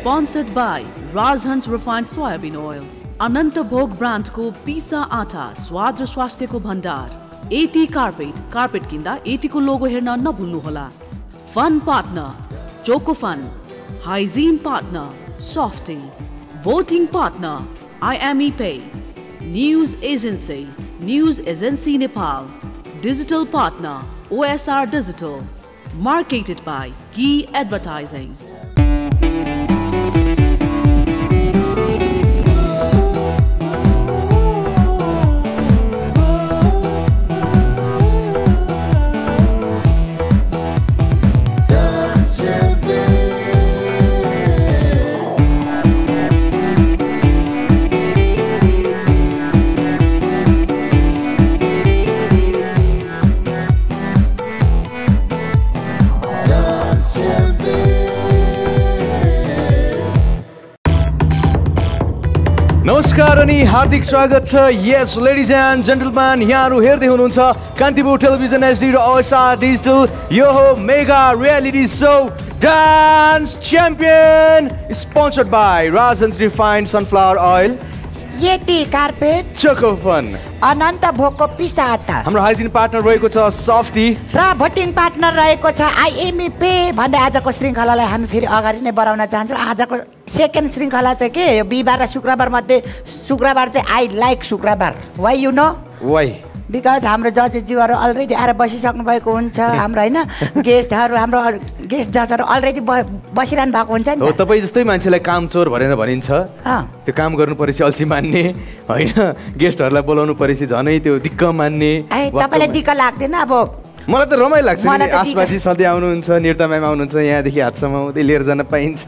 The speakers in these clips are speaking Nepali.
Sponsored by Rajhans refined soybean oil Anant Bhog brand को पीसा आटा स्वाद स्वास्थ्य को भंडार एटी कार्पेट कार्पेट किंदा एटी को लोगो हेर न भूल होला fun partner choco fun hygiene partner softy voting partner IME pay news agency news agency Nepal digital partner OSR digital marketed by Key advertising नमस्कार अनि हार्दिक स्वागत छ। यस लेडिज एन्ड जेन्टलम्यान यहाँहरू हेर्दै हुनुहुन्छ कान्तिपुर टेलिभिजन एचडी र ओएसआर डिजिटल। यो हो mega reality show dance champion sponsored by Rajhans refined sunflower oil Yeti carpet chocofun Anant भोकको पिसा आटा हाम्रो हाइजिन पार्टनर रहेको छ सफ्टी र भोटिङ पार्टनर रहेको छ आइएमई पे भन्दै आजको श्रृङ्खलालाई हामी फेरि अगाडि नै बढाउन चाहन्छौँ। आजको सेकेन्ड श्रृङ्खला चाहिँ के यो बिहिबार र शुक्रबार मध्ये शुक्रबार चाहिँ आई लाइक शुक्रबार। Why you know why because हाम्रो जजेसज्यूहरू अलरेडी आएर बसिसक्नु भएको हुन्छ हाम्रो होइन गेस्टहरू हाम्रो गेस्ट जजहरू अलरेडी बसिरहनु भएको हुन्छ नि। तपाईँ जस्तै मान्छेलाई काम चोर भनेर भनिन्छ। त्यो काम गर्नु परेपछि अल्छी मान्ने होइन गेस्टहरूलाई बोलाउनु परेपछि झनै त्यो दिक्क मान्ने। तपाईँलाई दिक्क लाग्दैन अब? मलाई त रमाइलो लाग्छ आसबाजी सधैँ आउनुहुन्छ निर्ता म्याम आउनुहुन्छ यहाँदेखि हातसम्म आउँदै लिएर जान पाइन्छ।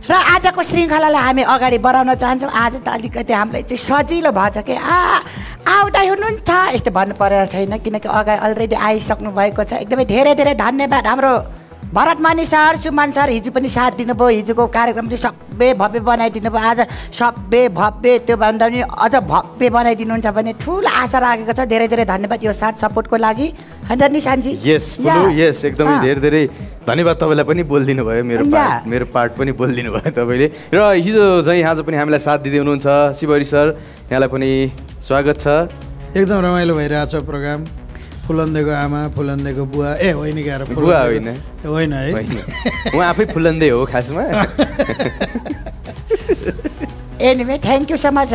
र आजको श्रृङ्खलालाई हामी अगाडि बढाउन चाहन्छौँ। आज त अलिकति हामीलाई चाहिँ सजिलो भएछ कि? आ आउँदै हुनुहुन्छ। यस्तो भन्नु परेको छैन किनकि अगाडि अलरेडी आइसक्नु भएको छ। एकदमै धेरै धेरै धन्यवाद हाम्रो भरत मणि सर सुमन सर हिजो पनि साथ दिनुभयो। हिजोको कार्यक्रम चाहिँ सबै भव्य बनाइदिनु भयो आज सबै भव्य त्यो भन्दा पनि अझ भव्य बनाइदिनुहुन्छ भने ठुलो आशा राखेको छ। धेरै धेरै धन्यवाद यो साथ सपोर्टको लागि। होइन निशानजी? यस। यस एकदमै। धेरै धेरै धन्यवाद तपाईँलाई पनि बोलिदिनु भयो मेरो। पार्ट मेरो पार्ट पनि बोलिदिनु भयो तपाईँले। र हिजो चाहिँ आज पनि हामीलाई साथ दिँदै हुनुहुन्छ शिवहरी सर। यहाँलाई पनि स्वागत छ। एकदम रमाइलो भइरहेछ प्रोग्राम। फुलन्देको आमा फुलन्देको बुवा ए होइन अरे बुवा होइन। होइन है। उहाँ आफै फुलन्दे हो खासमा anyway thank you so much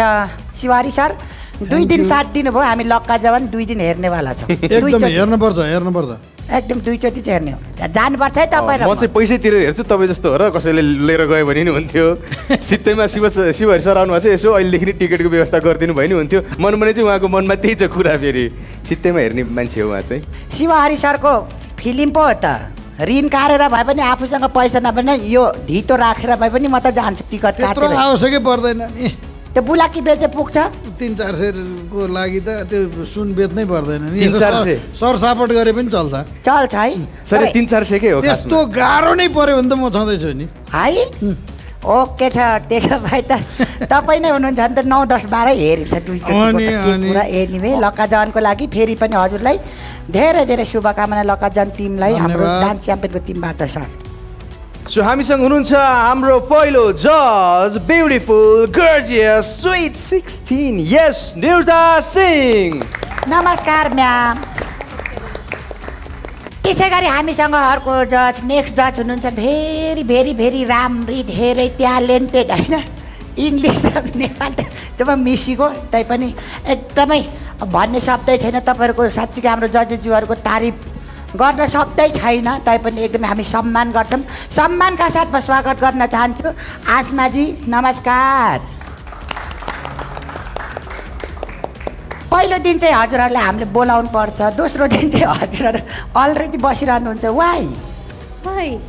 Shivari sir दुई दिन साथ दिनुभयो हामी लक्का जवान दुई दिन हेर्नेवाला छौँ। एकदम दुईचोटि- हेर्नुपर्छ हेर्नुपर्छ एकदम दुईचोटि चाहिँ हेर्ने हो। जानुपर्छ है तपाईँ र म। चाहिँ पैसै तिरेर हेर्छु तपाईँ जस्तो हो र कसैले लिएर गयो भने नि हुन्थ्यो। सित्तैमा शिव शिवहरि सर आउनु भएको छ यसो अहिलेदेखि नै टिकटको व्यवस्था गरिदिनु भयो नि हुन्थ्यो। मनमनै चाहिँ उहाँको मनमा त्यही छ कुरा फेरि। सित्तैमा हेर्ने मान्छे हो उहाँ चाहिँ। शिवहरि सरको फिल्म पो हो त। ऋण काटेर भए पनि आफूसँग पैसा नभए यो ढितो राखेर भए पनि म त जान्छु टिकट त्यत्रो काटेर। आवश्यकै पर्दैन। नि त्यो बुलाकी बेचे पुग्छ? तिन चार सयको लागि त त्यो सुन बेच्नै पर्दैन नि? सरसापट गरे पनि चल्छ। चल्छ है। सर तिन चार सयकै हो त्यस्तो गाह्रो नै पऱ्यो भने त म छँदैछु नि। है? ओके छ त्यसो भए त तपाईँ नै हुनुहुन्छ भने त नौ दस बाह्र हेरिन्छ जवानको लागि फेरि पनि हजुरलाई धेरै धेरै शुभकामना लक्का जवान टिमलाई हाम्रो। डान्स च्याम्पियनको टिमबाट सर। सो हामीसँग हुनुहुन्छ हाम्रो पहिलो जज beautiful gorgeous sweet sixteen yes Niruta Singh नमस्कार म्याम त्यसै गरी हामीसँग अर्को जज नेक्स्ट जज हुनुहुन्छ। भेरी भेरी भेरी राम्री धेरै ट्यालेन्टेड होइन? इङ्ग्लिस र नेपाल जब मिसिको तैपनि। एकदमै भन्ने शब्दै छैन तपाईँहरूको साँच्चीकै हाम्रो जजेज्यूहरूको तारिफ। गर्न शब्दै छैन तैपनि एकदमै हामी सम्मान गर्छौँ। सम्मानका साथमा स्वागत गर्न चाहन्छु आसमाजी नमस्कार। पहिलो दिन चाहिँ हजुरहरूलाई हामीले बोलाउनु पर्छ दोस्रो दिन चाहिँ हजुरहरू already बसिरहनुहुन्छ। Why Why?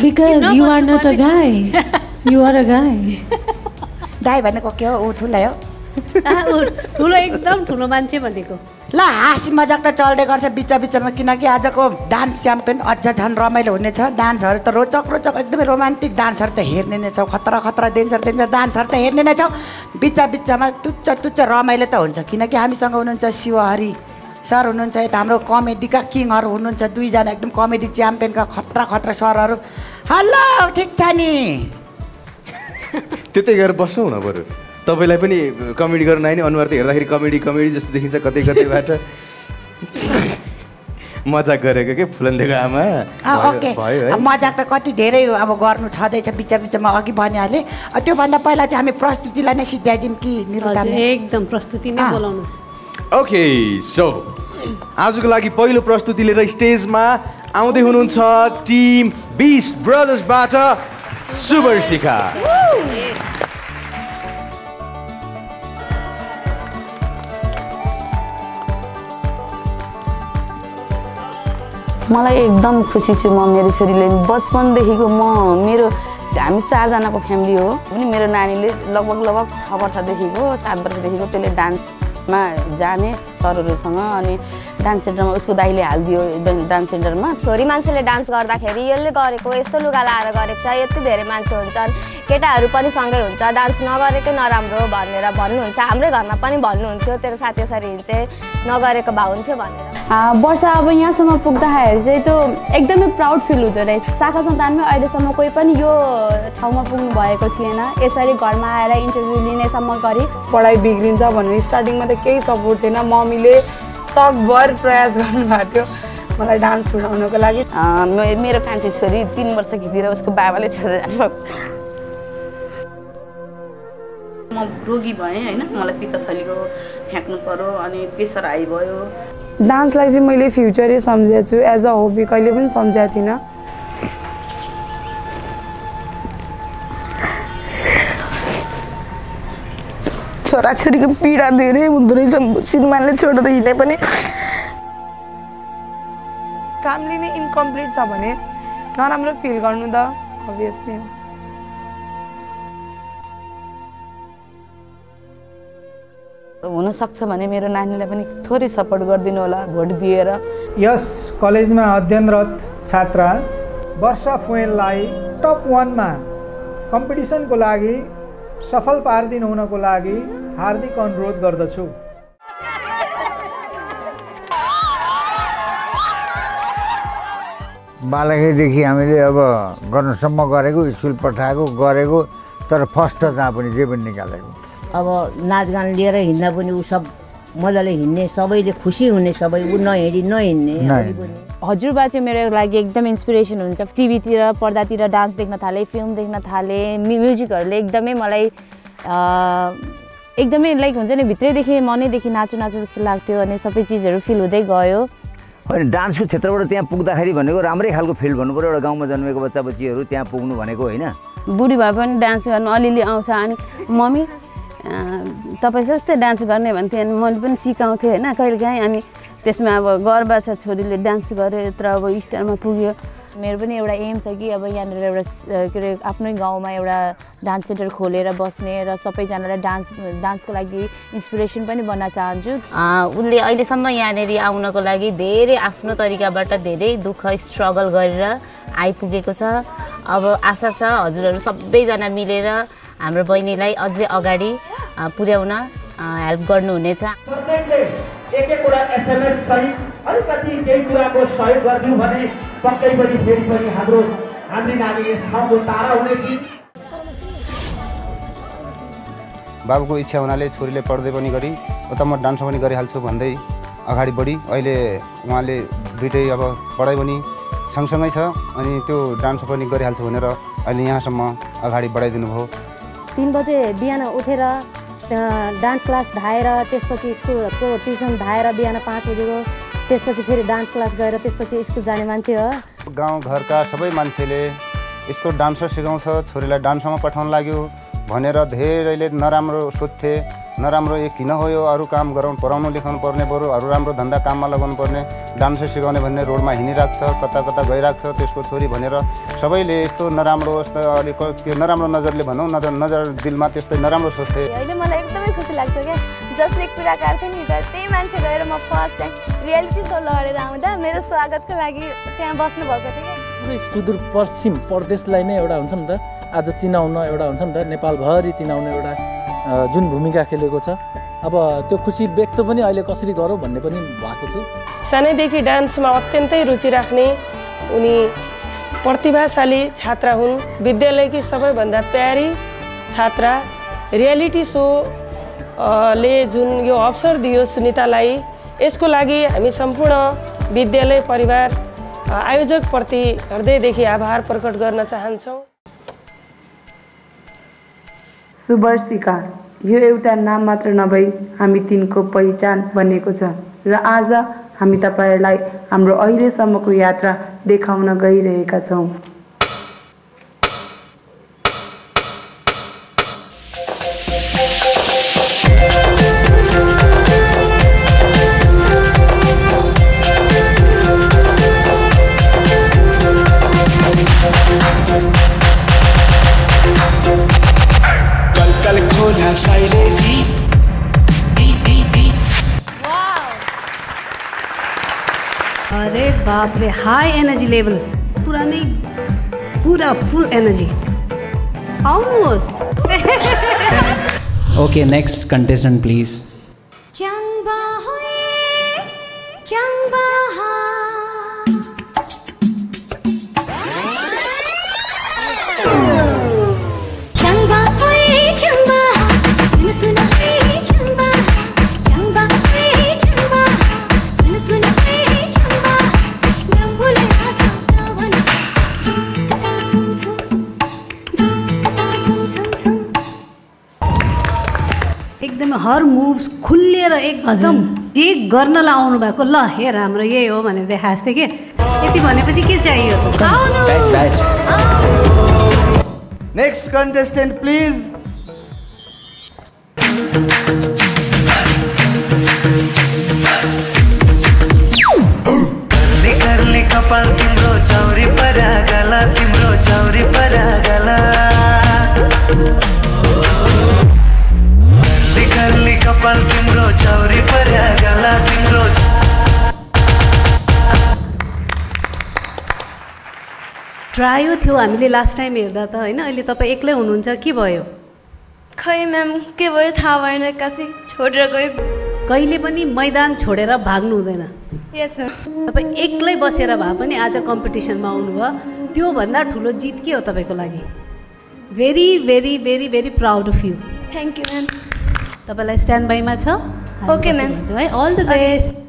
Because you are not a guy. You are a guy. दाई भनेको के हो? ऊ ठुलै हो। ठुलो एकदम ठुलो मान्छे भनेको। ल हाँसी मजाक त चल्दै गर्छ बिच बिचमा किनकि आजको डान्स च्याम्पियन अझ झन् रमाइलो हुनेछ। डान्सहरू त रोचक रोचक एकदमै रोमान्टिक डान्सहरू त हेर्ने नै छौ। खतरा खतरा डेन्जर डेन्जर डान्सहरू त हेर्ने नै छौ। बिच बिचमा तुच्च तुच्च रमाइलो त हुन्छ किनकि हामीसँग हुनुहुन्छ शिवहरि सर हुनुहुन्छ यता हाम्रो कमेडीका किङहरू हुनुहुन्छ दुईजना एकदम कमेडी च्याम्पियनका खतरा खतरा सरहरू। हेलो ठिक छ नि? त्यतै गएर बस्छौँ न बरु। तपाईँलाई पनि कमेडी गर्न आयो नि? अनुहार त हेर्दाखेरि कमेडी कमेडी जस्तो देखिन्छ कतै कतैबाट। मजाक गरेको के? फुलन्देको आमा? ओके। मजाक त कति धेरै अब गर्नु छँदैछ बिच बिचमा अघि भनिहालेँ। त्योभन्दा पहिला चाहिँ हामी प्रस्तुतिलाई नै सिद्ध्याइदिउँ कि एकदम प्रस्तुति नै। बोलाउनुहोस्। ओके सो आजको लागि पहिलो प्रस्तुति लिएर स्टेजमा आउँदै हुनुहुन्छ टिम बिस ब्रदर्सबाट सुबर मलाई एकदम खुसी छु म मेरो छोरीले। बचपनदेखिको म मेरो हामी चारजनाको फ्यामिली हो। पनि मेरो नानीले लगभग लगभग छ वर्षदेखिको सात वर्षदेखिको त्यसले डान्समा जाने सरहरूसँग अनि डान्स सेन्टरमा उसको दाइले हालिदियो डान्स सेन्टरमा। छोरी मान्छेले डान्स गर्दाखेरि यसले गरेको यस्तो लुगा लाएर गरेको छ यति धेरै मान्छे हुन्छन् केटाहरू पनि सँगै हुन्छ डान्स नगरेकै नराम्रो भनेर भन्नुहुन्छ। हाम्रै घरमा पनि भन्नुहुन्थ्यो तेरो साथी यसरी हिँड्थे नगरेको भए हुन्थ्यो भनेर। वर्ष अब यहाँसम्म पुग्दाखेरि चाहिँ त्यो एकदमै प्राउड फिल हुँदो रहेछ। शाखा सन्तानमै अहिलेसम्म कोही पनि यो ठाउँमा पुग्नु भएको थिएन। यसरी घरमा आएर इन्टरभ्यू लिनेसम्म गरी पढाइ बिग्रिन्छ भनेर स्टार्टिङमा त केही सपोर्ट थिएन। मम्मीले सकभर प्रयास गर्नुभएको थियो मलाई डान्स छुडाउनको लागि। मेरो कान्छी छोरी तिन वर्ष खिचेर उसको बाबाले छोडेर जानुभयो म रोगी भएँ होइन मलाई पित्तथलीको फ्याँक्नु पऱ्यो अनि प्रेसर हाई भयो। डान्सलाई चाहिँ मैले फ्युचरै सम्झेको छु एज अ हबी कहिले पनि सम्झेको थिइनँ। छोराछोरीको पीडा धेरै हुँदो रहेछ। श्रीमानले छोडेर हिँडे पनि कामले नै इन्कम्प्लिट छ भने नराम्रो फिल गर्नु त अभियसली हो। हुनसक्छ भने मेरो नानीलाई पनि थोरै सपोर्ट गरिदिनु होला भोट दिएर। यस कलेजमा अध्ययनरत छात्रा वर्षा फुएललाई टप वानमा कम्पिटिसनको लागि सफल पारिदिनु हुनको लागि हार्दिक अनुरोध गर्दछु। बालकैदेखि हामीले अब गर्नसम्म गरेको स्कुल पठाएको गरेको तर फर्स्ट त जहाँ पनि जे पनि निकालेको। अब नाचगान लिएर हिँड्दा पनि ऊ सब मजाले हिँड्ने सबैले खुसी हुने सबै ऊ नहिँडी नहिँड्ने। हजुरबा चाहिँ मेरो लागि एकदम इन्सपिरेसन हुन्छ। टिभीतिर पर्दातिर डान्स देख्न थालेँ फिल्म देख्न थालेँ म्यु- म्युजिकहरूले एकदमै मलाई अ, एकदमै लाइक हुन्छ नि भित्रैदेखि मनैदेखि नाचु नाचु जस्तो लाग्थ्यो अनि सबै चिजहरू फिल हुँदै गयो। होइन डान्सको क्षेत्रबाट त्यहाँ पुग्दाखेरि भनेको राम्रै खालको फिल्ड भन्नु पऱ्यो एउटा गाउँमा जन्मेको बच्चा बच्चीहरू त्यहाँ पुग्नु भनेको होइन? बुढी भए पनि डान्स गर्नु अलिअलि आउँछ अनि मम्मी तपाईँ जस्तै डान्स गर्ने भन्थेँ अनि मैले पनि सिकाउँथेँ होइन कहिलेकाहीँ अनि त्यसमा अब गर्व छ छोरीले डान्स गर्यो यत्र अब स्टारमा पुग्यो। मेरो पनि एउटा एम छ कि अब यहाँनिर एउटा के अरे आफ्नै गाउँमा एउटा डान्स सेन्टर खोलेर बस्ने र सबैजनालाई डान्स डान्सको लागि इन्सपिरेसन पनि बन्न चाहन्छु। उसले अहिलेसम्म यहाँनिर आउनको लागि धेरै आफ्नो तरिकाबाट धेरै दुःख स्ट्रगल गरेर आइपुगेको छ। अब आशा छ हजुरहरू सबैजना मिलेर हाम्रो बहिनीलाई अझै अगाडि पुर्याउन। हेल्प गर्नुहुनेछ। प्रत्येकले एक एकवटा एसएमएस चाहिँ अलिकति केही कुराको सहयोग गरिदिउँ भने पक्कै पनि फेरि पनि हाम्रो हाम्री नानी यस ठाउँको तारा हुनेछ बाबुको इच्छा हुनाले छोरीले पढ्दै पनि गरी उता म डान्स पनि गरिहाल्छु भन्दै अगाडि बढी। अहिले उहाँले दुइटै अब पढाइ पनि सँगसँगै छ अनि त्यो डान्स पनि गरिहाल्छु भनेर अहिले यहाँसम्म अगाडि बढाइदिनु भयो तिन बजे बिहान उठेर डान्स क्लास धाएर त्यसपछि स्कुलको ट्युसन धाएर बिहान पाँच बजेको त्यसपछि फेरि डान्स क्लास गएर त्यसपछि स्कुल जाने मान्छे हो। गाउँघरका सबै मान्छेले यस्तो डान्सर सिकाउँछ छोरीलाई डान्समा पठाउन लाग्यो भनेर धेरैले नराम्रो सोध्थे नराम्रो यो किन हो यो अरू काम गराउनु पढाउनु लेखाउनु पर्ने बरु अरू राम्रो धन्दा काममा लगाउनु पर्ने डान्सर सिकाउने भन्ने रोडमा हिँडिरहेको छ कता कता गइरहेको छ त्यसको छोरी भनेर सबैले यस्तो नराम्रो यस्तो अलिक त्यो नराम्रो नजरले भनौँ नजर नजर दिलमा त्यस्तै नराम्रो सोध्थे अहिले मलाई एकदमै खुसी लाग्छ क्या। जसले कुरा काट्थेँ नि त त्यही मान्छे गएर म फर्स्ट टाइम रियालिटी सो लडेर आउँदा मेरो स्वागतको लागि त्यहाँ बस्नु भएको थियो क्या। पुरै सुदूरपश्चिम प्रदेशलाई नै एउटा हुन्छ नि त आज चिनाउन एउटा हुन्छ नि त नेपालभरि चिनाउने एउटा जुन भूमिका खेलेको छ। अब त्यो खुसी व्यक्त पनि अहिले कसरी गरौँ भन्ने पनि भएको छु। सानैदेखि डान्समा अत्यन्तै रुचि राख्ने उनी प्रतिभाशाली छात्रा हुन्। विद्यालयकी सबैभन्दा प्यारी छात्रा रियालिटी सो ले जुन यो अवसर दियो सुनितालाई यसको लागि हामी सम्पूर्ण विद्यालय परिवार आयोजकप्रति हृदयदेखि आभार प्रकट गर्न चाहन्छौँ। सुवर्सिका यो एउटा नाम मात्र नभई हामी तिनको पहिचान बनेको छ र आज हामी तपाईँहरूलाई हाम्रो अहिलेसम्मको यात्रा देखाउन गइरहेका छौँ। बाप रे हाई एनर्जी लेवल पूरा नहीं पूरा full energy almost next contestant please Chamba एकदम हर मुभ्स खुलिएर एकदम जे गर्नलाई आउनु भएको ल हेर हाम्रो यही हो भनेर देखाएको थिएँ कि। यति भनेपछि के चाहियो. नेक्स्ट कन्टेस्टेन्ट प्लिज कपाल तिम्रो चौरी परागला तिम्रो चौरी परागला ट्रायो थियो हामीले लास्ट टाइम हेर्दा त होइन अहिले तपाईँ एक्लै हुनुहुन्छ के भयो? खै म्याम के भयो? थाहा भएन एक्कासी छोडेर गयो। कहिले पनि मैदान छोडेर भाग्नु हुँदैन। यस म्याम तपाईँ एक्लै बसेर भए पनि आज कम्पिटिसनमा आउनुभयो। त्योभन्दा ठुलो जित के हो तपाईँको लागि? Very very very very proud of you thank you ma'am तपाईँलाई स्ट्यान्ड बाईमा छ? ओके म्याम है। अल द बेस्ट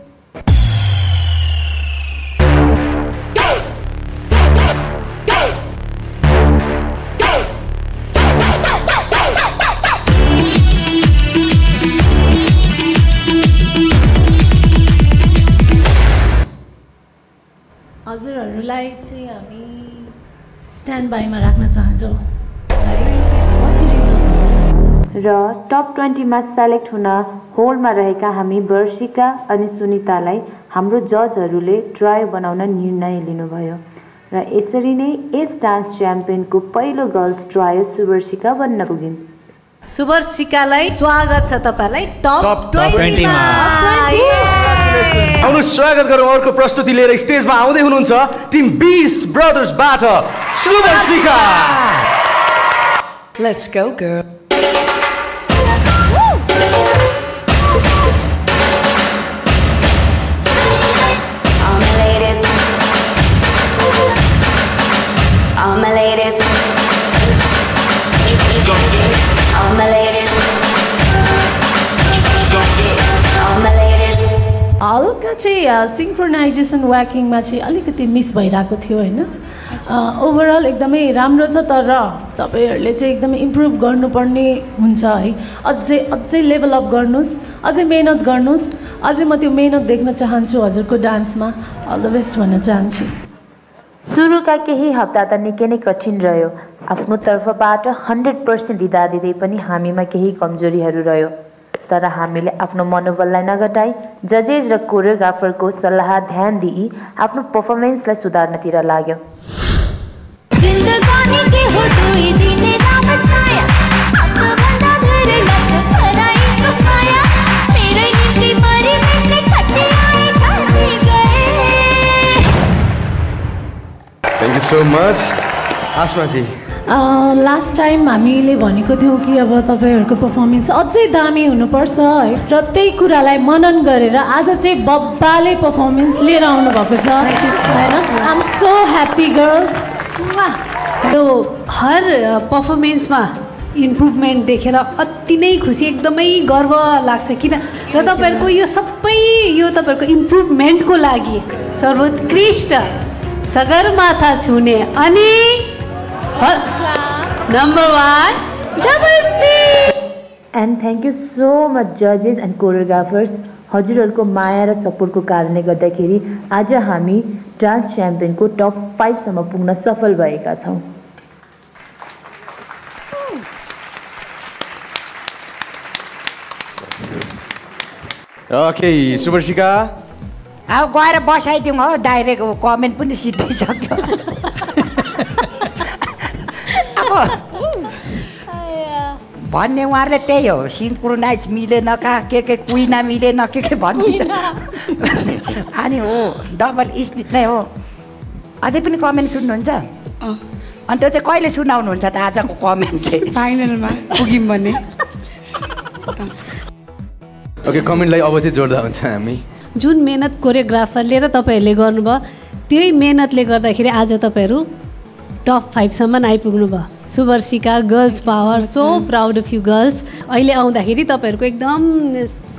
हजुरहरूलाई चाहिँ हामी स्ट्यान्ड बाईमा राख्न चाहन्छौँ। र टप ट्वेन्टीमा सेलेक्ट हुन होलमा रहेका हामी वर्षिका अनि सुनितालाई हाम्रो जजहरूले ट्राई बनाउन निर्णय लिनुभयो। र यसरी नै यस डान्स च्याम्पियनको पहिलो गर्ल्स ट्रायो सुवर्षिका बन्न पुगिन्। सुवर्षिकालाई स्वागत छ तपाईँलाई टप ट्वेन्टीमा 20 आउनु स्वागत गरौँ अर्को प्रस्तुति लिएर स्टेजमा आउँदै हुनुहुन्छ टिम बिस्ट ब्रदर्सबाट शुभश्रीका Let's go, girl. चाहिँ सिङ्क्रोनाइजेसन वाकिङमा चाहिँ अलिकति मिस भइरहेको थियो होइन? ओभरअल एकदमै राम्रो छ तर तपाईँहरूले चाहिँ एकदमै इम्प्रुभ गर्नुपर्ने हुन्छ है। अझै अझै लेभल अप गर्नुहोस् अझै मिहिनेत गर्नुहोस्। अझै म त्यो मिहिनेत देख्न चाहन्छु हजुरको डान्समा। अल द बेस्ट भन्न चाहन्छु। सुरुका केही हप्ता त निकै नै कठिन रह्यो। आफ्नो तर्फबाट हन्ड्रेड पर्सेन्ट दिँदा दिँदै पनि हामीमा केही कमजोरीहरू रह्यो। तर हामीले आफ्नो मनोबललाई नघटाई जजेज र कोरियोग्राफरको सल्लाह ध्यान दिई आफ्नो पर्फर्मेन्सलाई सुधार्नतिर लाग्यो। जिन्दगानी के हो दुई दिने राम छाया आत्मभन्दा धेरै लाग्छ पराईको माया मेरै निम्ति मरी मिट्ने खटी आए ठाँसी गए। Thank you so much Asmaji last time हामीले भनेको थियौँ कि अब तपाईँहरूको पर्फर्मेन्स अझै दामी हुनुपर्छ है। र त्यही कुरालाई मनन गरेर आज चाहिँ बब्बाले पर्फर्मेन्स लिएर आउनुभएको छ। होइन? आम सो ह्याप्पी गर्ल्स त्यो हर पर्फर्मेन्समा इम्प्रुभमेन्ट देखेर अति नै खुसी एकदमै गर्व लाग्छ। किन? र तपाईँहरूको यो सबै यो तपाईँहरूको इम्प्रुभमेन्टको लागि सर्वोत्कृष्ट सगरमाथा छुने अनि number one double speed and thank you so much जजेस एन्ड कोरियोग्राफर्स हजुरहरूको माया र सपोर्टको कारणले गर्दाखेरि आज हामी डान्स च्याम्पियनको टप फाइभसम्म पुग्न सफल भएका छौँ। ओके सुपर्सिका अब गएर बसाइदिउँ हो डाइरेक्ट कमेन्ट पनि सिद्धिसक्यो। भन्ने उहाँहरूले त्यही हो सिङ्क्रोनाइज मिलेन कहाँ के के कुइना मिलेन के के भन्नुहुन्छ अनि हो डबल स्पिड नै हो। अझै पनि कमेन्ट सुन्नुहुन्छ? अनि त्यो चाहिँ कहिले सुनाउनुहुन्छ त आजको कमेन्ट चाहिँ? फाइनलमा पुग्यौँ भने। ओके कमेन्टलाई अब चाहिँ जोड्दा हुन्छ हामी। जुन मेहनत कोरियोग्राफरले र तपाईँहरूले गर्नुभयो त्यही मेहनतले गर्दाखेरि आज तपाईँहरू टप फाइभसम्म आइपुग्नु भयो। Subarsika girls power so proud of you girls अहिले आउँदाखेरि तपाईँहरूको एकदम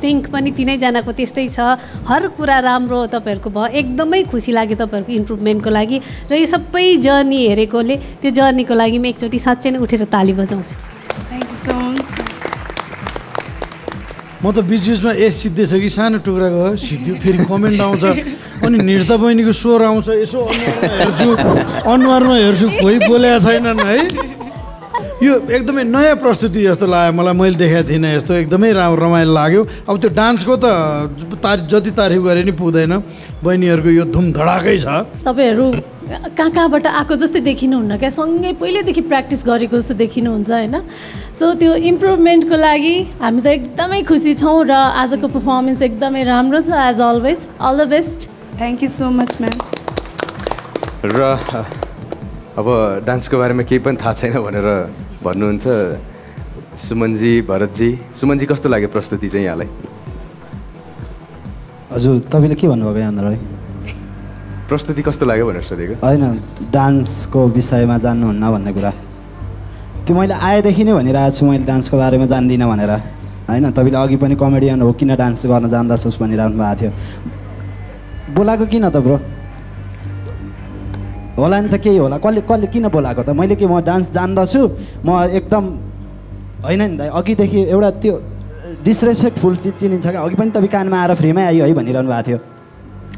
सिङ्क पनि तिनैजनाको त्यस्तै छ। हर कुरा राम्रो तपाईँहरूको भयो। एकदमै खुसी लाग्यो तपाईँहरूको इम्प्रुभमेन्टको लागि। र यो सबै जर्नी हेरेकोले त्यो जर्नीको लागि म एकचोटि साँच्चै नै उठेर ताली बजाउँछु। थ्याङ्क यू सो मच म त बिच बिचमा ए सिद्धिएछ कि? सानो टुक्रा गयो सिद्धियो फेरि कमेन्ट आउँछ। अनि नृत्य बहिनीको स्वर आउँछ यसो हेर्छु अनुहारमा हेर्छु कोही बोलेका छैनन् है। यो एकदमै नयाँ प्रस्तुति जस्तो लाग्यो मलाई मैले देखाएको थिइनँ यस्तो एकदमै राम्रो रमाइलो लाग्यो। अब त्यो डान्सको त तारिफ जति तारिफ गरे नि पुग्दैन। बहिनीहरूको यो धुमधडाकै छ। तपाईँहरू कहाँ कहाँबाट आएको जस्तै देखिनुहुन्न क्या? सँगै पहिल्यैदेखि प्र्याक्टिस गरेको जस्तो देखिनुहुन्छ होइन? सो त्यो इम्प्रुभमेन्टको लागि हामी त एकदमै खुसी छौँ र आजको पर्फर्मेन्स एकदमै राम्रो छ as always all the best thank you so much ma'am र अब डान्सको बारेमा केही पनि थाहा छैन भनेर भन्नुहुन्छ सुमनजी भरतजी। सुमनजी कस्तो लाग्यो प्रस्तुति चाहिँ यहाँलाई? हजुर तपाईँले के भन्नुभएको यहाँनिर? है प्रस्तुति कस्तो लाग्यो भनेर सोधेको? होइन डान्सको विषयमा जान्नुहुन्न भन्ने कुरा। त्यो मैले आएदेखि नै भनिरहेको छु मैले डान्सको बारेमा जान्दिनँ भनेर। होइन तपाईँले अघि पनि कमेडियन हो किन डान्स गर्न जान्दछस् भनिरहनु भएको थियो। बोलाएको किन त ब्रो? होला नि त केही होला। कसले कसले किन बोलाएको त? मैले के म डान्स जान्दछु? म एकदम होइन नि दाइ अघिदेखि एउटा त्यो डिसरेस्पेक्टफुल चिज चिनिन्छ क्या। अघि पनि तपाईँ कानमा आएर फ्रीमै आयो है भनिरहनु भएको थियो।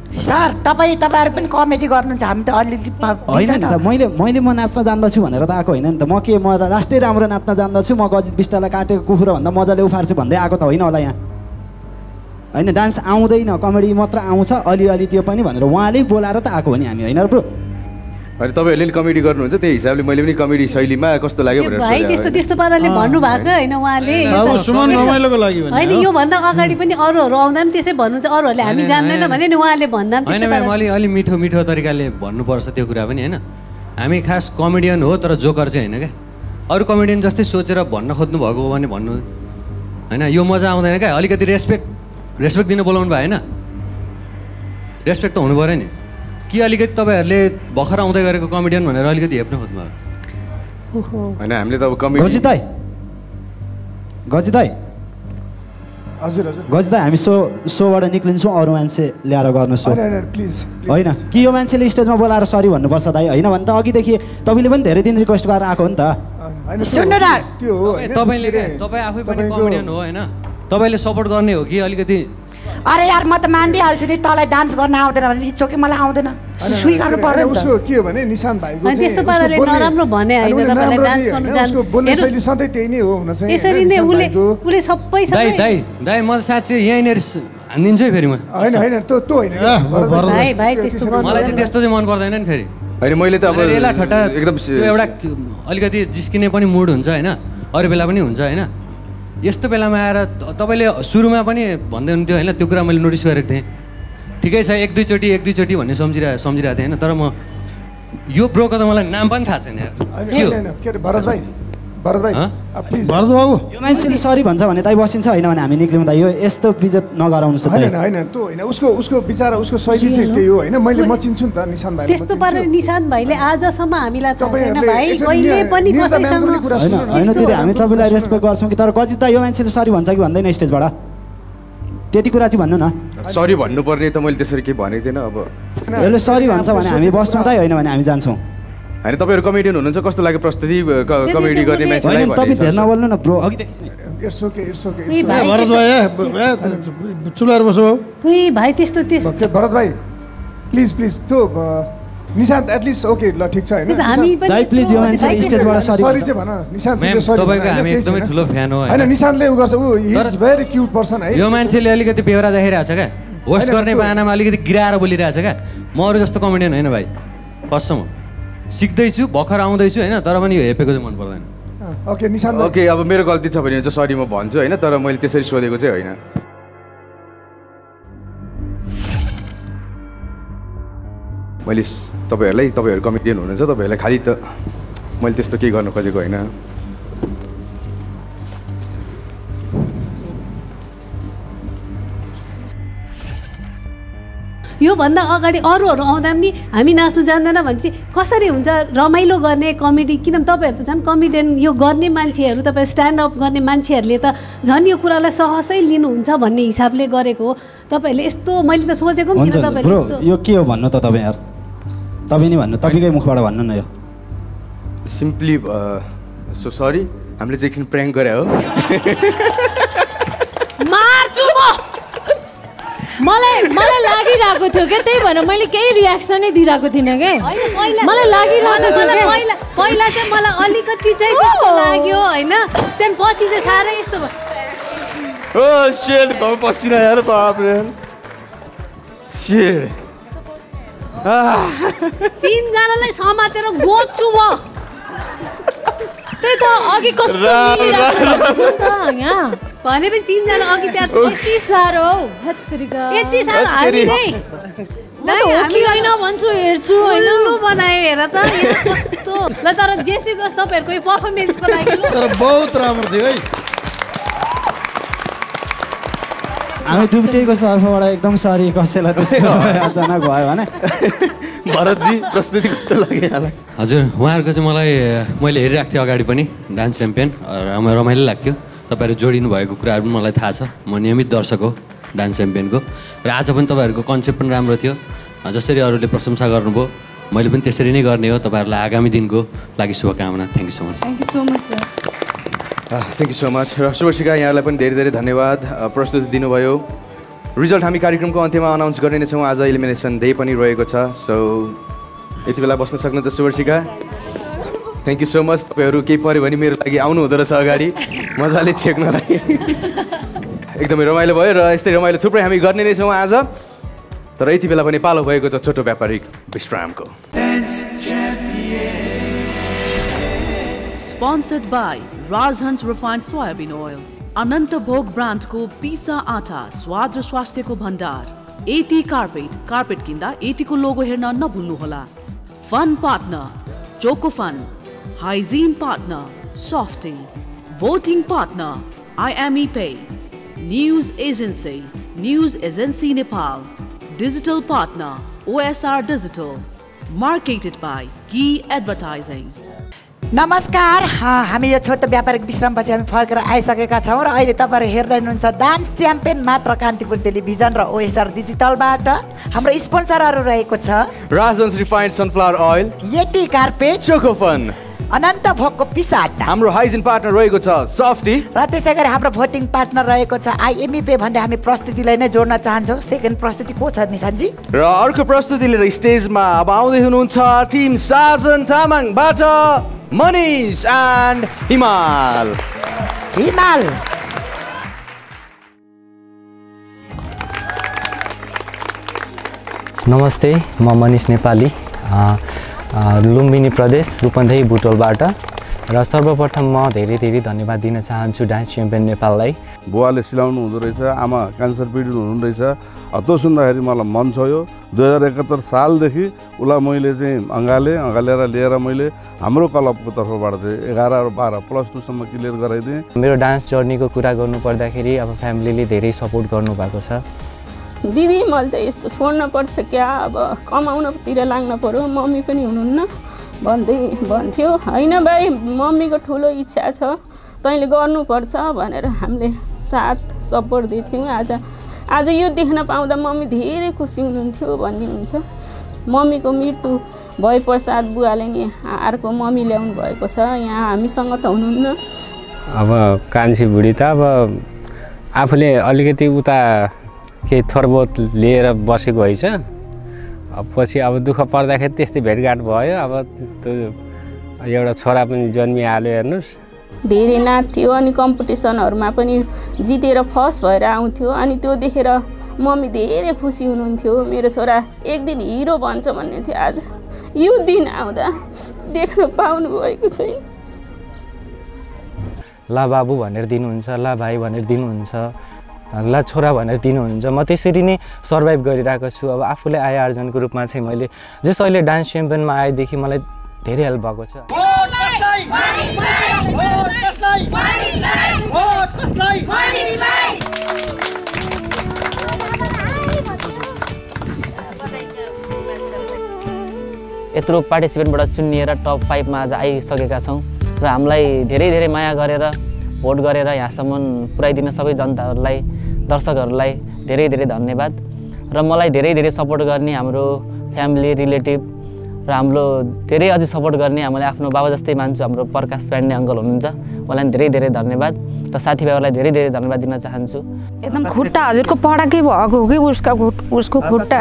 सर तपाईँ तपाईँहरू पनि कमेडी गर्नुहुन्छ। हामी त अलिअलि होइन नि त मैले मैले म नाच्न जान्दछु भनेर त आएको होइन नि त। म के म राष्ट्रै राम्रो नाच्न जान्दछु? म गजित बिस्टालाई काटेको कुखुरो भन्दा मजाले उफार्छु भन्दै आएको त होइन होला यहाँ। होइन डान्स आउँदैन कमेडी मात्र आउँछ अलिअलि त्यो पनि भनेर उहाँले बोलाएर त आएको हो नि हामी होइन ब्रो? अनि तपाईँहरूले नि कमेडी गर्नुहुन्छ त्यही हिसाबले मैले पनि कमेडी शैलीमा कस्तो लाग्यो त्यो भनेर त्यस्तो होइन। त्यस्तो पाराले भन्नुभएको होइन उहाँले। अब सुमन रमाइलोको लागि भने होइन योभन्दा अगाडि पनि अरूहरू आउँदा पनि त्यसै भन्नुहुन्छ अरूहरूले हामी होइन, जान्दैन होइन। भने नि उहाँले भन्दा पनि होइन म्याम अलि अलि मिठो मिठो तरिकाले भन्नुपर्छ त्यो कुरा पनि होइन। हामी खास कमेडियन हो तर जोकर चाहिँ होइन क्या। अरू कमेडियन जस्तै सोचेर भन्न खोज्नु भएको हो भने भन्नु। होइन यो मजा आउँदैन क्या। अलिकति रेस्पेक्ट रेस्पेक्ट दिन बोलाउनु भयो होइन? रेस्पेक्ट त हुनु पऱ्यो नि। कि अलिकति तपाईँहरूले भर्खर आउँदै गरेको कमेडियन भनेर अलिकति हेप्न खोज्नु होइन हामीले त अब कमेडी गजित दाई। गजित दाई। हजुर हजुर। गजित दाई हामी सो सोबाट निक्लिन्छौँ अरू मान्छे ल्याएर गर्नु सो। प्लिज होइन कि यो मान्छेले स्टेजमा बोलाएर सरी भन्नुपर्छ दाइ होइन भने त अघिदेखि तपाईँले पनि धेरै दिन रिक्वेस्ट गरेर आएको हो नि त। सुन्नु न। त्यो हो तपाईँ- तपाईँले तपाईँ आफै पनि कमेडियन हो होइन? तपाईँले सपोर्ट गर्ने हो कि अलिकति? अरे यार म त मानिदिइहाल्छु नि तँलाई डान्स गर्न आउँदैन भने इट्स ओके मलाई आउँदैन। स्वीकार्नु पर्यो नि त। उसको के हो भने निशान्त भाइको त्यस्तो पाराले नराम्रो भने होइन तपाईँलाई डान्स गर्नु जानु उसको बोल्ने शैली सधैँ त्यही नै हो हुन चाहिँ। यसरी नै उसले भाइको। उसले सबै दाइ सबै दाइ दाइ म साँच्चै यहीँनिर स- हानिदिन्छु है फेरि म। होइन होइन त्यो त्यो होइन। भरत भाइ भाइ त्यस्तो गर्नु मलाई चाहिँ त्यस्तो चाहिँ मन पर्दैन नि फेरि। होइन मैले त अब ठट्टा एकदम एउटा अलिकति जिस्किने पनि मुड हुन्छ होइन। अरू बेला पनि हुन्छ होइन। यस्तो बेलामा आएर तपाईँले सुरुमा पनि भन्दै हुनुहुन्थ्यो होइन त्यो कुरा मैले नोटिस गरेको थिएँ। ठिकै छ एक दुईचोटि एक दुईचोटि भन्ने सम्झिरहेको सम्झिरहेको थिएँ होइन तर म यो ब्रोको त मलाई नाम पनि थाहा छैन भरत भाइ भरत बाबु। यो मान्छेले सरी भन्छ भने दाइ बसिन्छ होइन भने हामी निक्लिउँ दाइ यो यस्तो बिजत नगराउनु होइन होइन होइन त्यो होइन। उसको उसको विचार उसको शैली चाहिँ त्यही हो होइन। मैले म चिन्छु नि त निशान भाइ त्यस्तो पारेर निशान्त भाइले आजसम्म हामीलाई होइन दिदी हामी तपाईँलाई रेस्पेक्ट गर्छौँ कि तर कजित दा यो मान्छेले सरी भन्छ कि भन्दैन स्टेजबाट? त्यति कुरा चाहिँ भन्नु न। सरी भन्नुपर्ने त मैले त्यसरी केही भनेको थिइनँ अब यसले सरी भन्छ भने हामी बस्छौँ दाइ होइन भने हामी जान्छौँ। होइन तपाईँहरू कमेडियन हुनुहुन्छ कस्तो लाग्यो प्रस्तुति कमेडी गर्ने मान्छेलाई होइन तपाईँ धेरै नबोल्नु न ब्रो अघि इट्स ओके इट्स ओके ए भाइ, भरत भाइ ए चुलाएर बसो खोइ भाइ त्यस्तो त्यस्तो ओके भरत भाइ प्लिज प्लिज त्यो अ, निशान्त एटलिस्ट ओके ल ठिक छ होइन? त्यही त हामी पनि- दाइ, please, यो मान्छेले स्टेजबाट sorry सरी भन्छ। चाहिँ भन। निशान्त म्याम, तिमीले sorry तपाईँको भन, होइन, हामी केही एकदमै छैन। ठुलो fan हो, होइन? होइन। निशान्तले उ गर्छ। ऊ इज भेरी क्युट पर्सन है। यो मान्छेले अलिकति बेहोरा देखाइरहेको छ क्या होस्ट गर्ने बाहनामा अलिकति गिराएर बोलिरहेको छ क्या। म अरू जस्तो कमेडियन होइन भाइ। कसम हो। सिक्दैछु भर्खर आउँदैछु होइन? तर पनि यो हेपेको चाहिँ मन पर्दैन ओके निशान्त भाइ। ओके अब मेरो गल्ती छ भने चाहिँ सरी म भन्छु होइन? तर मैले त्यसरी सोधेको चाहिँ होइन। मैले तपाईँहरूलाई तपाईँहरू कमेडियन हुनुहुन्छ तपाईँहरूलाई खालि त मैले त्यस्तो केही गर्नु खोजेको होइन। योभन्दा अगाडि अरूहरू आउँदा पनि हामी नाच्नु जान्दैन भनेपछि कसरी हुन्छ रमाइलो गर्ने कमेडी? किनभने तपाईँहरू त झन् कमेडियन यो गर्ने मान्छेहरू तपाईँ स्ट्यान्डअप गर्ने मान्छेहरूले त झन् यो कुरालाई सहजै लिनुहुन्छ भन्ने हिसाबले गरेको हो। तपाईँहरूले यस्तो मैले त सोचेको पनि तपाईँहरूले यो के हो भन्नु त तपाईँ यार? तपाईँ नि भन्नु तपाईँकै मुखबाट भन्नु न यो। सिम्पली सो सरी हामीले चाहिँ एकछिन प्र्याङ्क गरे हो। मार्छु म! मलाई मलाई लागिरहेको थियो क्या त्यही भएर मैले केही रियाक्सनै दिइरहेको थिइनँ क्या मलाई लागिरहेको थियो। पहिला पहिला चाहिँ मलाई अलिकति चाहिँ त्यस्तो लाग्यो होइन? त्यहाँदेखि पछि चाहिँ साह्रै यस्तो भयो। पसिना यार सेड तिनजनालाई समातेर गोच्छु म। त्यही त अघि कस्तो यहाँ। भनेपछि तिनजना अघि त्यहाँ यति साह्रो हौ। यति साह्रो हामी नै। म त हो कि होइन भन्छु हेर्छु होइन। बनायो हेर त यो कस्तो। ल तर जेसी होस् तपाईँहरूको यो पर्फर्मेन्सको लागि तर बहुत राम्रो थियो है। हामी दुइटैको तर्फबाट एकदम सरी कसैलाई त्यस्तो अचानक भयो भने। भरतजी प्रस्तुति कस्तो लाग्यो हजुर उहाँहरूको चाहिँ मलाई मैले हेरिरहेको थिएँ अगाडि पनि डान्स च्याम्पियन रमा रमाइलो लाग्थ्यो। तपाईँहरू जोडिनु भएको कुराहरू पनि मलाई थाहा छ। म नियमित दर्शक हो डान्स च्याम्पियनको। र आज पनि तपाईँहरूको कन्सेप्ट पनि राम्रो थियो। जसरी अरूले प्रशंसा गर्नुभयो मैले पनि त्यसरी नै गर्ने हो। तपाईँहरूलाई आगामी दिनको लागि शुभकामना। Thank you so much thank you so much sir thank you so much र शुभशिका यहाँलाई पनि धेरै धेरै धन्यवाद। प्रस्तुति दिनुभयो। रिजल्ट हामी कार्यक्रमको अन्त्यमा अनाउन्स गर्ने नै छौँ। आज इलिमिनेसन डे पनि रहेको छ। सो यति बेला बस्न सक्नुहुन्छ Shubhshika thank you so much तपाईँहरू केही पऱ्यो भने मेरो लागि आउनु हुँदो रहेछ अगाडि। मजाले छेक्नलाई एकदमै रमाइलो भयो र यस्तै रमाइलो थुप्रै हामी गर्ने नै छौँ आज। तर यति बेला पनि पालो भएको छ छोटो व्यापारिक विश्रामको। Sponsored by Rajhans Refined Soybean Oil, Anant Bhog ब्रान्डको पिसा आटा स्वाद र स्वास्थ्यको भण्डार एटी कार्पेट कार्पेट किन्दा एटीको लोगो हेर्न नभुल्नुहोला fun partner choco fun hygiene partner softy voting partner IME pay news agency news agency Nepal digital partner OSR digital marketed by Key advertising नमस्कार। हामी यो छोटो व्यापारिक विश्रामपछि हामी फर्केर आइसकेका छौँ र अहिले तपाईँहरू हेर्दै हुनुहुन्छ डान्स च्याम्पियन मात्र कान्तिपुर टेलिभिजन र ओएसआर डिजिटलबाट। हाम्रो स्पोन्सरहरू रहेको छ। Rajhans refined sunflower oil Yeti carpet. Chocofun. Anant भोगको पिसाटा हाम्रो हाइजिन पार्टनर रहेको छ सफ्टी। र त्यसै गरी हाम्रो भोटिङ पार्टनर रहेको छ आइएमई पे भन्ने हामी प्रस्तुतिलाई नै जोड्न चाहन्छौँ। सेकेन्ड प्रस्तुति को छ निशानजी? र अर्को प्रस्तुति लिएर स्टेजमा अब आउँदै हुनुहुन्छ टिम साजन तामाङबाट मनिष एन्ड हिमाल। हिमाल। नमस्ते म मनिष नेपाली। लुम्बिनी प्रदेश रूपन्देही बुटोलबाट र सर्वप्रथम म धेरै धेरै धन्यवाद दिन चाहन्छु डान्स च्याम्पियन नेपाललाई। बुवाले सिलाउनु हुँदो रहेछ आमा क्यान्सर पीडित हुनुहुँदो रहेछ। त्यो सुन्दाखेरि मलाई मन छोयो। दुई हजार एकहत्तर सालदेखि उसलाई मैले चाहिँ अँगालेँ अँगालेर लिएर मैले हाम्रो क्लबको तर्फबाट चाहिँ एघार र बाह्र प्लस टूसम्म क्लियर गराइदिएँ। मेरो डान्स जर्नीको कुरा गर्नु पर्दाखेरि अब फ्यामिलीले धेरै सपोर्ट गर्नुभएको छ। दिदी मैले त यस्तो छोड्न पर्छ क्या अब कमाउनतिर लाग्न पर्यो। मम्मी पनि हुनुहुन्न। भन्दै भन्थ्यो होइन भाइ मम्मीको ठुलो इच्छा छ तैँले गर्नुपर्छ भनेर हामीले साथ सपोर्ट दिन्थ्यौँ आज आज यो देख्न पाउँदा मम्मी धेरै खुसी हुनुहुन्थ्यो भन्नुहुन्छ मम्मीको मृत्यु भए पश्चात बुवाले नि अर्को मम्मी ल्याउनु भएको छ। यहाँ हामीसँग त हुनुहुन्न। अब कान्छी बुढी त अब आफूले अलिकति उता केही थोरबोत लिएर बसेको रहेछ। अब पछि अब दुःख पर्दाखेरि त्यस्तै भेटघाट भयो। अब त्यो एउटा छोरा पनि जन्मिहाल्यो हेर्नुहोस्। धेरै नाच्थ्यो अनि कम्पिटिसनहरूमा पनि जितेर फर्स्ट भएर आउँथ्यो अनि त्यो देखेर मम्मी धेरै खुसी हुनुहुन्थ्यो। मेरो छोरा एक दिन हिरो भन्छ भन्ने थियो आज। यो दिन आउँदा देख्न पाउनु भएको छैन। ला बाबु भनेर दिनुहुन्छ ला भाइ भनेर दिनुहुन्छ। ला छोरा भनेर दिनुहुन्छ। म त्यसरी नै सर्भाइभ गरिरहेको छु। अब आफूले आय आर्जनको रूपमा चाहिँ मैले जस अहिले डान्स च्याम्पियनमा आएदेखि मलाई धेरै हेल्प भएको छ। यत्रो पार्टिसिपेन्टबाट चुनिएर टप फाइभमा आज आइसकेका छौँ र हामीलाई धेरै धेरै माया गरेर भोट गरेर यहाँसम्म पुऱ्याइदिन सबै जनताहरूलाई दर्शकहरूलाई धेरै धेरै धन्यवाद। र मलाई धेरै धेरै सपोर्ट गर्ने हाम्रो फ्यामिली रिलेटिभ र हाम्रो धेरै अझै सपोर्ट गर्ने हामीले आफ्नो बाबा जस्तै मान्छु हाम्रो प्रकाश पाण्डे अङ्कल हुनुहुन्छ। उहाँलाई पनि धेरै धेरै धन्यवाद र साथीभाइहरूलाई धेरै धेरै धन्यवाद दिन चाहन्छु। एकदम खुट्टा हजुरको पड्कै भएको हो कि उसका उसको खुट्टा?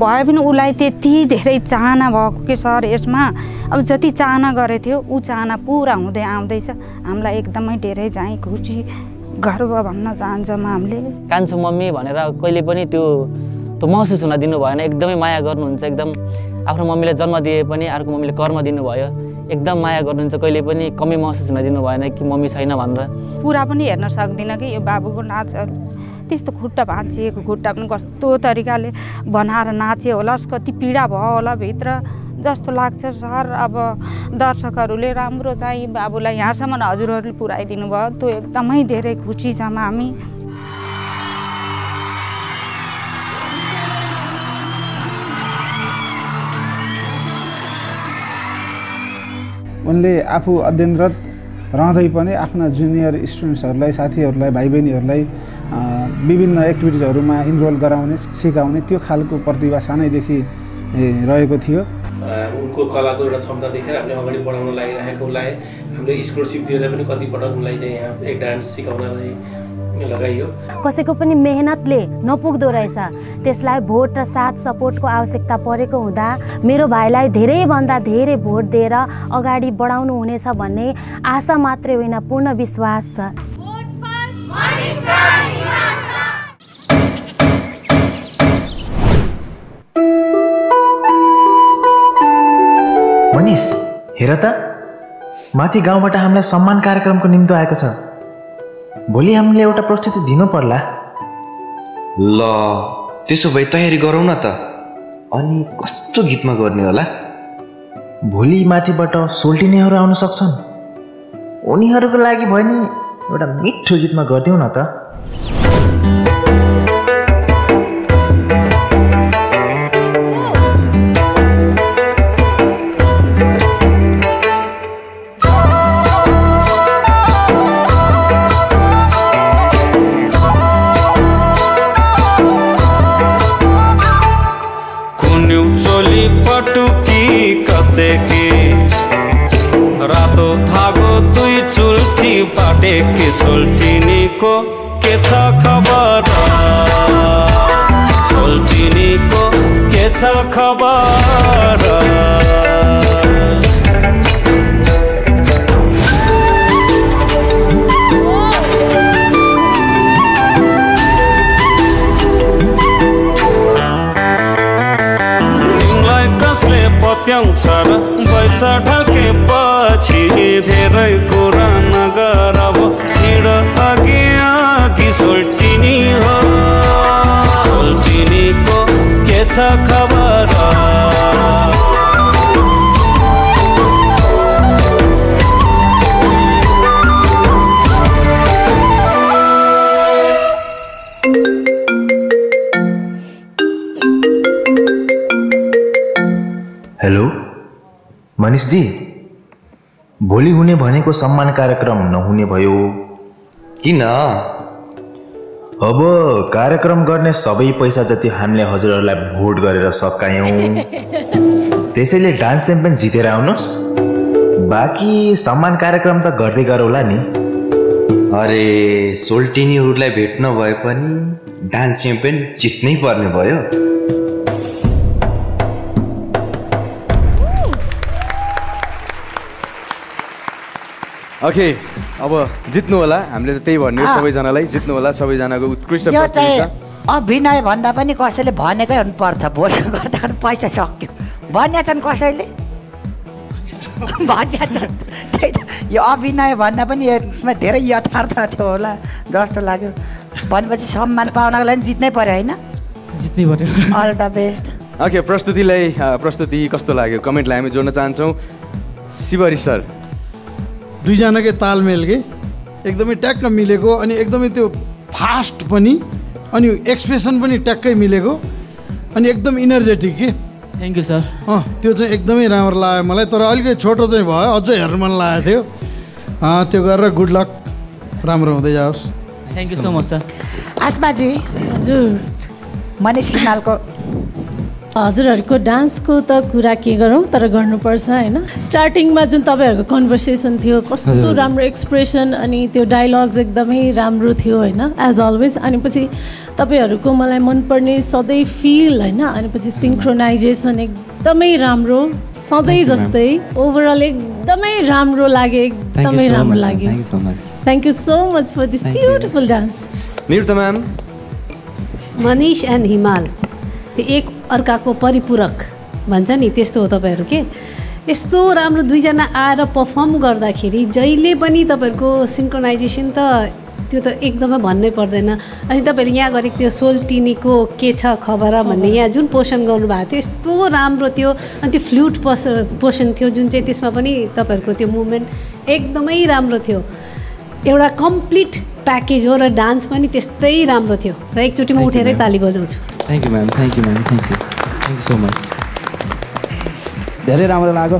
भए पनि उसलाई त्यति धेरै चाहना भएको कि सर यसमा? अब जति चाहना गरेको थियो ऊ चाहना पुरा हुँदै आउँदैछ। हामीलाई एकदमै धेरै चाहिँ खुसी गर्व भन्न चाहन्छौँ हामीले कान्छु मम्मी भनेर कहिले पनि त्यो त्यो महसुस हुन दिनु भएन एकदमै माया गर्नुहुन्छ एकदम आफ्नो मम्मीले जन्म दिए पनि अर्को मम्मीले कर्म दिनुभयो। एकदम माया गर्नुहुन्छ कहिले पनि कमी महसुस हुन दिनु भएन कि मम्मी छैन भनेर। पुरा पनि हेर्न सक्दिनँ कि यो बाबुको नाचहरू। त्यस्तो खुट्टा भाँचिएको खुट्टा पनि कस्तो तरिकाले बनाएर नाच्यो होला। कति पीडा भयो होला भित्र। जस्तो लाग्छ सर अब दर्शकहरूले राम्रो चाहिँ बाबुलाई यहाँसम्म हजुरहरूले पुऱ्याइदिनु भयो। त्यो एकदमै धेरै खुसी छौँ हामी। उनले आफू अध्ययनरत रहँदै पनि आफ्ना जुनियर स्टुडेन्ट्सहरूलाई साथीहरूलाई भाइ बहिनीहरूलाई विभिन्न एक्टिभिटिजहरूमा इनरोल गराउने सिकाउने त्यो खालको प्रतिभा सानैदेखि रहेको थियो। उनको कलाको एउटा क्षमता देखेर हामीले अगाडि बढाउन लागिरहेको उसलाई हामीले स्कलरसिप दिएर पनि कतिपटक उसलाई चाहिँ यहाँ डान्स सिकाउनलाई लगाइयो। कसैको पनि मेहनतले नपुग्दो रहेछ। त्यसलाई भोट र साथ सपोर्टको आवश्यकता परेको हुँदा मेरो भाइलाई धेरैभन्दा धेरै भोट दिएर अगाडि बढाउनु हुनेछ भन्ने आशा मात्रै होइन पूर्ण विश्वास छ। मनिष हेर त। माथि गाउँबाट हामीलाई सम्मान कार्यक्रमको निम्तो आएको छ। भोलि हामीले एउटा प्रस्तुति दिनु पर्ला। ल त्यसो भए तयारी गरौँ न त। अनि कस्तो गीतमा गर्ने होला? भोलि माथिबाट सोल्टिनेहरू आउन सक्छन्। उनीहरूको लागि भयो नि एउटा मिठो गीतमा गरिदिउँ न त। कसेकी रातो धागो दुई चुल्ठी बाटेकी सोल्टिनीको के छ खबर सोल्टिनीको के छ खबर तिमीलाई कसले पत्याउँछ र बैस ढल्केपछि धेरै कुरा नगर अब हिँड अघि अघि सोल्टिनी हो। सोल्टिनीको के छ खबर? मनिषजी भोलि हुने भनेको सम्मान कार्यक्रम नहुने भयो। किन? अब कार्यक्रम गर्ने सबै पैसा जति हामीले हजुरहरूलाई भोट गरेर सकायौँ। त्यसैले डान्स च्याम्पियन जितेर आउनुहोस् बाँकी सम्मान कार्यक्रम त गर्दै गरौँला नि। अरे सोल्टिनीहरूलाई भेट्न भए पनि डान्स च्याम्पियन जित्नै पर्ने भयो। ओके अब जित्नु होला। हामीले त त्यही अँ। सबैजनालाई जित्नु होला सबैजनाको उत्कृष्ट अभिनय भन्दा पनि कसैले भनेकै हुनुपर्छ भोट गर्दा पनि पैसा सक्यो। भन्या छन् कसैले? भन्या छन्। त्यही त यो अभिनय भन्दा पनि यसमा धेरै यथार्थ थियो होला जस्तो लाग्यो। भनेपछि सम्मान पाउनको लागि जित्नै पर्यो होइन? जित्नै पर्यो। अल द बेस्ट ओके प्रस्तुतिलाई प्रस्तुति कस्तो लाग्यो? कमेन्टलाई हामी जोड्न चाहन्छौँ। शिवरी सर। दुईजनाकै तालमेल के एकदमै ट्याक्क मिलेको अनि एकदमै त्यो फास्ट पनि अनि एक्सप्रेसन पनि ट्याक्कै मिलेको अनि एकदम इनर्जेटिक के? थ्याङ्क यू सर अँ त्यो चाहिँ एकदमै राम्रो लाग्यो मलाई तर अलिकति छोटो चाहिँ भयो अझै हेर्नु मन लागेको थियो। अँ, त्यो गरेर गुड लक राम्रो हुँदै जाओस्। Thank you so much sir Asmaji हजुर। मनिष हिमालको हजुरहरूको डान्सको त कुरा के गरौँ तर गर्नुपर्छ होइन? स्टार्टिङमा जुन तपाईँहरूको कन्भर्सेसन थियो कस्तो। राम्रो एक्सप्रेसन अनि त्यो डायलग्स एकदमै राम्रो थियो होइन? एज अलवेज अनि पछि तपाईँहरूको मलाई मनपर्ने सधैँ फिल होइन? अनि पछि सिङ्क्रोनाइजेसन एकदमै राम्रो सधैँ. जस्तै ओभरअल एकदमै राम्रो लाग्यो एकदमै राम्रो लाग्यो। Thank you so much thank you so much for this. Beautiful dance Niruta ma'am Manish and Himal त्यो एक अर्काको परिपूरक। भन्छ नि त्यस्तो हो तपाईँहरू के? यस्तो राम्रो दुईजना आएर पर्फर्म गर्दाखेरि जहिले पनि तपाईँहरूको सिङ्क्रोनाइजेसन त त्यो त एकदमै भन्नै पर्दैन। अनि तपाईँहरूले यहाँ गरेको त्यो सोल्टिनीको के छ खबर भन्ने यहाँ जुन पोषण गर्नुभएको थियो यस्तो राम्रो थियो। अनि त्यो फ्लुट पोस पोषण थियो जुन चाहिँ त्यसमा पनि तपाईँहरूको त्यो मुभमेन्ट एकदमै राम्रो थियो। एउटा कम्प्लिट प्याकेज हो र डान्स पनि त्यस्तै राम्रो थियो। र एकचोटि म उठेरै. ताली बजाउँछु। Thank you ma'am thank you ma'am thank you thank you so much धेरै राम्रो लाग्यो।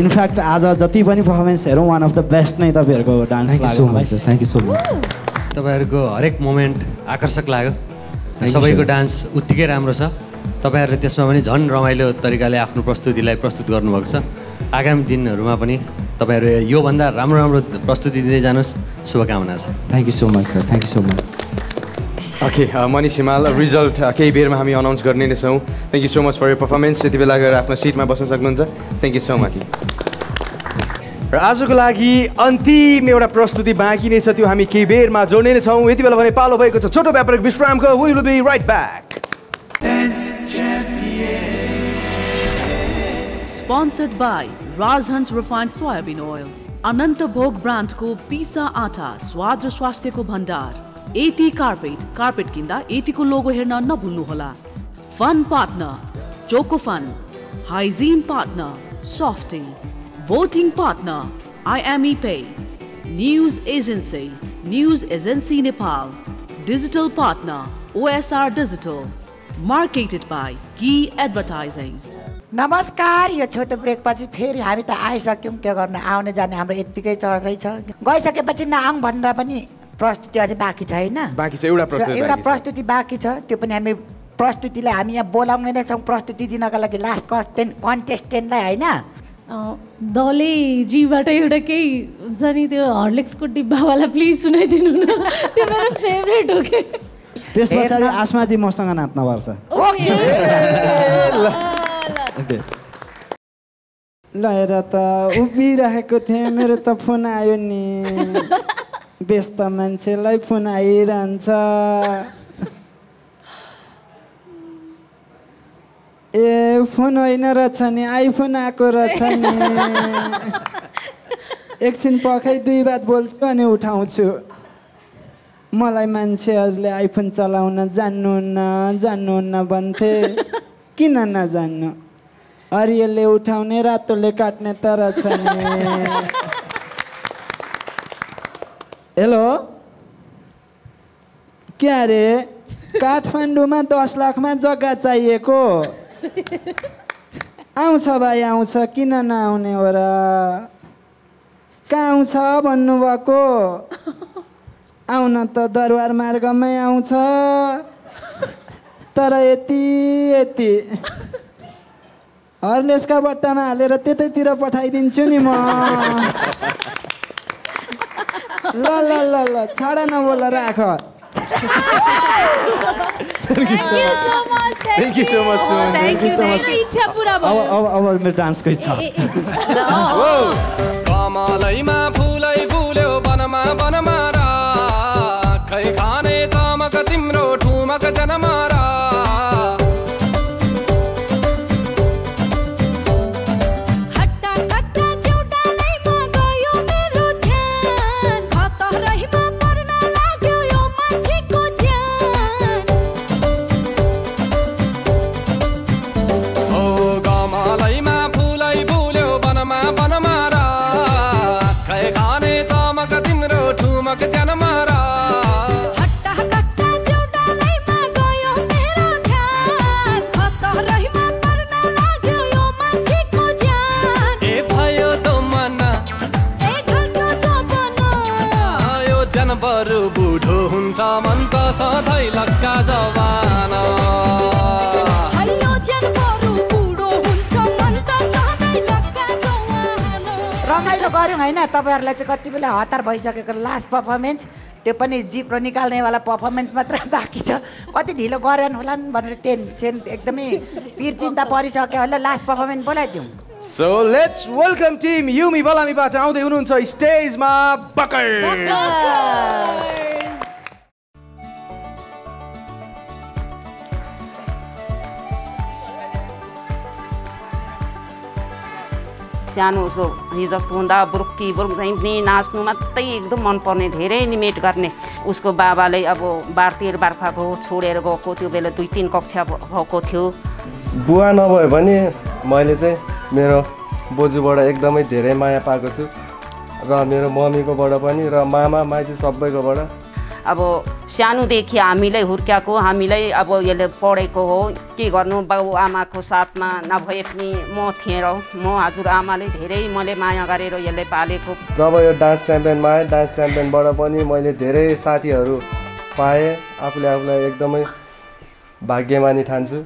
इनफ्याक्ट आज जति पनि पर्फर्मेन्स हेरौँ वान अफ द बेस्ट नै तपाईँहरूको डान्स थ्याङ्क यू सो लाग्यो much. Thank you so much तपाईँहरूको हरेक मोमेन्ट आकर्षक लाग्यो। सबैको. डान्स उत्तिकै राम्रो छ। तपाईँहरूले त्यसमा पनि झन् रमाइलो तरिकाले आफ्नो प्रस्तुतिलाई प्रस्तुत गर्नुभएको छ। आगामी दिनहरूमा पनि तपाईँहरू योभन्दा राम्रो राम्रो प्रस्तुति दिँदै जानुहोस्। शुभकामना छ। Thank you so much sir thank you so much okay Manish Himal result केही बेरमा हामी अनाउन्स गर्ने नै छौँ. Thank you so much for your performance यति बेला गएर आफ्नो सिटमा बस्न सक्नुहुन्छ। थ्याङ्क यू सो मच र आजको लागि अन्तिम एउटा प्रस्तुति बाँकी नै छ त्यो हामी केही बेरमा जोड्ने नै छौँ। यति बेला भने पालो भएको छ छोटो व्यापारिक विश्रामको will be right back Sponsored by Rajhans Refined Soybean Oil, Anant Bhog ब्रान्डको पिसा आटा स्वाद र स्वास्थ्यको भण्डार एटी कार्पेट कार्पेट किन्दा एटीको लोगो हेर्न नभुल्नुहोला fun partner choco fun hygiene partner softy voting partner IME pay news agency news agency Nepal digital partner OSR digital marketed by Key advertising नमस्कार यो छोटो ब्रेकपछि फेरि हामी त आइसक्यौँ। के गर्नु? आउने जाने हाम्रो यत्तिकै चढ्दै गइसकेपछि नआउँ भनेर पनि प्रस्तुति अझै बाँकी छ होइन? बाँकी छ एउटा प्रस्तुति एउटा बाँकी छ। प्रस्तुति बाँकी छ त्यो पनि हामी प्रस्तुतिलाई हामी यहाँ बोलाउने नै छौँ प्रस्तुति दिनका लागि लास्ट कन्टेन्ट कन्टेस्टेन्टलाई होइन? दले जीबाट एउटा केही हुन्छ नि त्यो हर्लिक्सको डिब्बावाला प्लिज सुनाइदिनु न। त्यो मेरो फेभरेट हो कि। त्यस पछाडि आसमाजी मसँग नाच्नुपर्छ ल हेर त उभिरहेको थिएँ मेरो त फोन आयो नि। व्यस्त मान्छेलाई फोन आइरहन्छ। ए फोन होइन रहेछ नि आइफोन आएको रहेछ नि। एकछिन पखै दुई बात बोल्छु अनि उठाउँछु। मलाई मान्छेहरूले आइफोन चलाउन जान्नुहुन्न जान्नुहुन्न भन्थे। किन नजान्नु? हरियोले उठाउने रातोले काट्ने त रहेछ नि। हेलो के अरे काठमाडौँमा दस लाखमा जग्गा चाहिएको। आउँछ भाइ आउँछ। किन नआउने हो र कहाँ आउँछ भन्नुभएको? आउन त दरबार मार्गमै आउँछ। तर यति यति। हर्लेसका बट्टामा हालेर त्यतैतिर पठाइदिन्छु नि म। राख थ्याङ्क यू सो मच अब डान्स होइन तपाईँहरूलाई चाहिँ कति बेला हतार भइसकेको लास्ट पर्फर्मेन्स त्यो पनि जिप्रो निकाल्नेवाला पर्फर्मेन्स मात्र बाँकी छ। कति ढिलो गरेन होला नि भनेर टेन्सन एकदमै पिर चिन्ता परिसक्यो होला last performance बोलाइदिउँ। So let's welcome team Yumi बलामीबाट आउँदै हुनुहुन्छ स्टेजमा सानो उसको हिजो जस्तो हुँदा बुरुक्की बुरुक चाहिँ पनि नाच्नु मात्रै एकदम मनपर्ने धेरै निमेट गर्ने। उसको बाबाले अब बारतिर बार्फाको छोडेर गएको त्यो बेला दुई तिन कक्षा भएको थियो। बुवा नभए पनि मैले चाहिँ मेरो बोजूबाट एकदमै धेरै माया पाएको छु। र मेरो मम्मीकोबाट पनि र मामा माइती सबैकोबाट अब सानोदेखि हामीलाई हुर्क्याएको हामीलाई अब यसले पढेको हो। के गर्नु? बाउ आमाको साथमा नभए पनि म थिएँ र म हजुरआमाले धेरै मैले माया गरेर यसले पालेको। जब यो डान्स च्याम्पियनमा आएँ डान्स च्याम्पियनबाट पनि मैले धेरै साथीहरू पाएँ। आफूले आफूलाई एकदमै भाग्यमानी ठान्छु।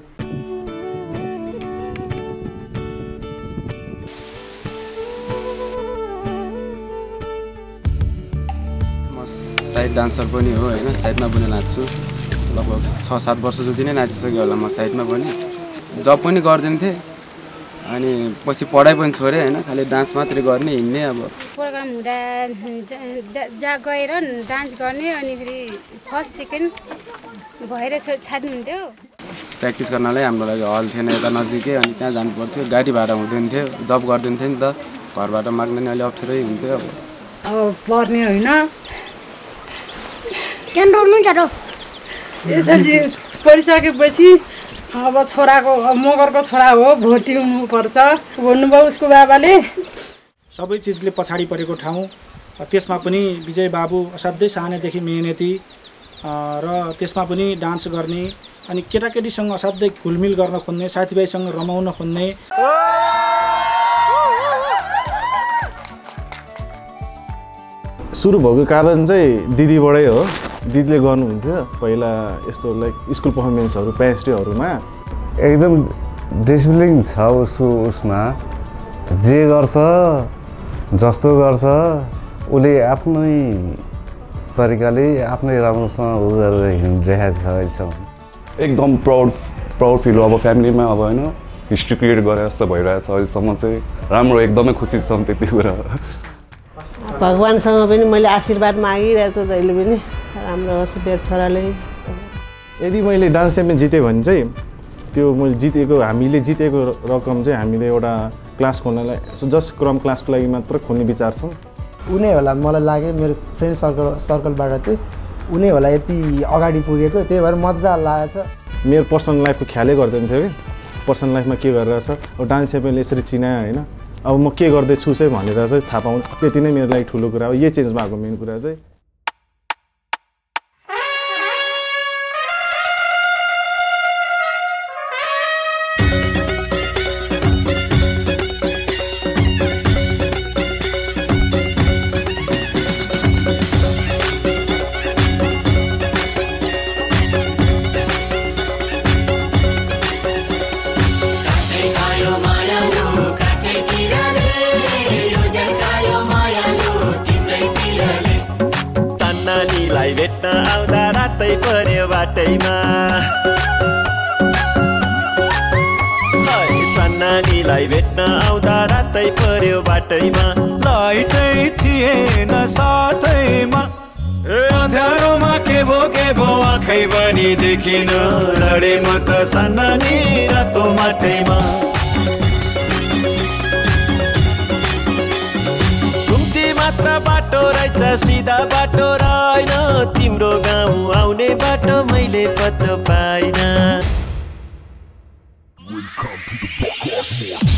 साइड डान्सर पनि हो होइन? साइडमा पनि नाच्छु। लगभग छ सात वर्ष जति नै नाचिसक्यो होला म साइडमा पनि। जब पनि गर्दैन थिएँ अनि पछि पढाइ पनि छोडेँ होइन? खालि डान्स मात्रै गर्ने हिँड्ने अब। प्रोग्राम हुँदा जा- गएर डान्स गर्ने अनि फेरि फर्स्ट सेकेन्ड भएर छ- छाड्नुहुन्थ्यो। प्र्याक्टिस गर्नलाई हाम्रो लागि हल थिएन यता नजिकै अनि त्यहाँ जानु पर्थ्यो गाडी भाडा हुँदैन थियो जब गरिदिन्थ्यो नि त। घरबाट माग्ने नि अलिक अप्ठ्यारै हुन्थ्यो अब। अब पढ्ने होइन। त्यहाँ डोल्नुहुन्छ र? एसएलसी पढिसकेपछि अब छोराको मगरको छोरा हो भोटी हुनुपर्छ। भन्नुभयो उसको बाबाले। सबै चिजले पछाडि परेको ठाउँ त्यसमा पनि विजय बाबु असाध्यै सानैदेखि मेहनती र त्यसमा पनि डान्स गर्ने अनि केटाकेटीसँग असाध्यै घुलमिल गर्न खोज्ने साथीभाइसँग रमाउन खोज्ने। सुरु भएको कारण चाहिँ दिदीबाटै हो। दिदीले गर्नुहुन्थ्यो पहिला यस्तो लाइक स्कुल पर्फर्मेन्सहरू प्यारेन्ट्स डेहरूमा एकदम डिसिप्लिन छ उसको उसमा। जे गर्छ जस्तो गर्छ उसले आफ्नै तरिकाले आफ्नै राम्रोसँग उ गरेर हिँडिरहेको छ अहिलेसम्म। एकदम प्राउड प्राउड फिल हो अब फ्यामिलीमा अब होइन हिस्ट्री क्रिएट गरेर जस्तो भइरहेछ अहिलेसम्म चाहिँ। राम्रो एकदमै खुसी छौँ त्यति कुरा भगवान्सँग पनि मैले आशीर्वाद मागिरहेको छु जहिले पनि। राम्रो होस् मेरो छोराले। यदि मैले डान्स च्याम्पियन जितेँ भने चाहिँ त्यो मैले जितेको हामीले जितेको रकम चाहिँ हामीले एउटा क्लास खोल्नलाई जस्ट क्रम क्लासको लागि मात्र खोल्ने विचार छौँ। उनी होला मलाई लाग्यो मेरो फ्रेन्ड सर्कल सर्कलबाट चाहिँ उनी होला यति अगाडि पुगेको त्यही भएर मजा लागेको छ। मेरो पर्सनल लाइफको ख्यालै गर्दैन थियो कि। पर्सनल लाइफमा के गरिरहेछ? अब डान्स च्याम्पियनले यसरी चिनायो होइन। अब म के गर्दैछु चाहिँ भनेर चाहिँ थाहा पाउनु त्यति नै मेरो लागि ठुलो कुरा हो। यही चेन्ज भएको मेन कुरा चाहिँ। है, सन्नानीलाई भेट्न आउँदा रातै पर्यो बाटैमा। लाइटै थिएन साथैमा। ए, अँध्यारोमा के भो के भो आँखै पनि देखिन। लडे म त सन्नानी रातो माटैमा। मात्र बाटो रहेछ सिधा बाटो रहेन। तिम्रो गाउँ आउने बाटो मैले पत्तो पाइन। Come to the Buck more.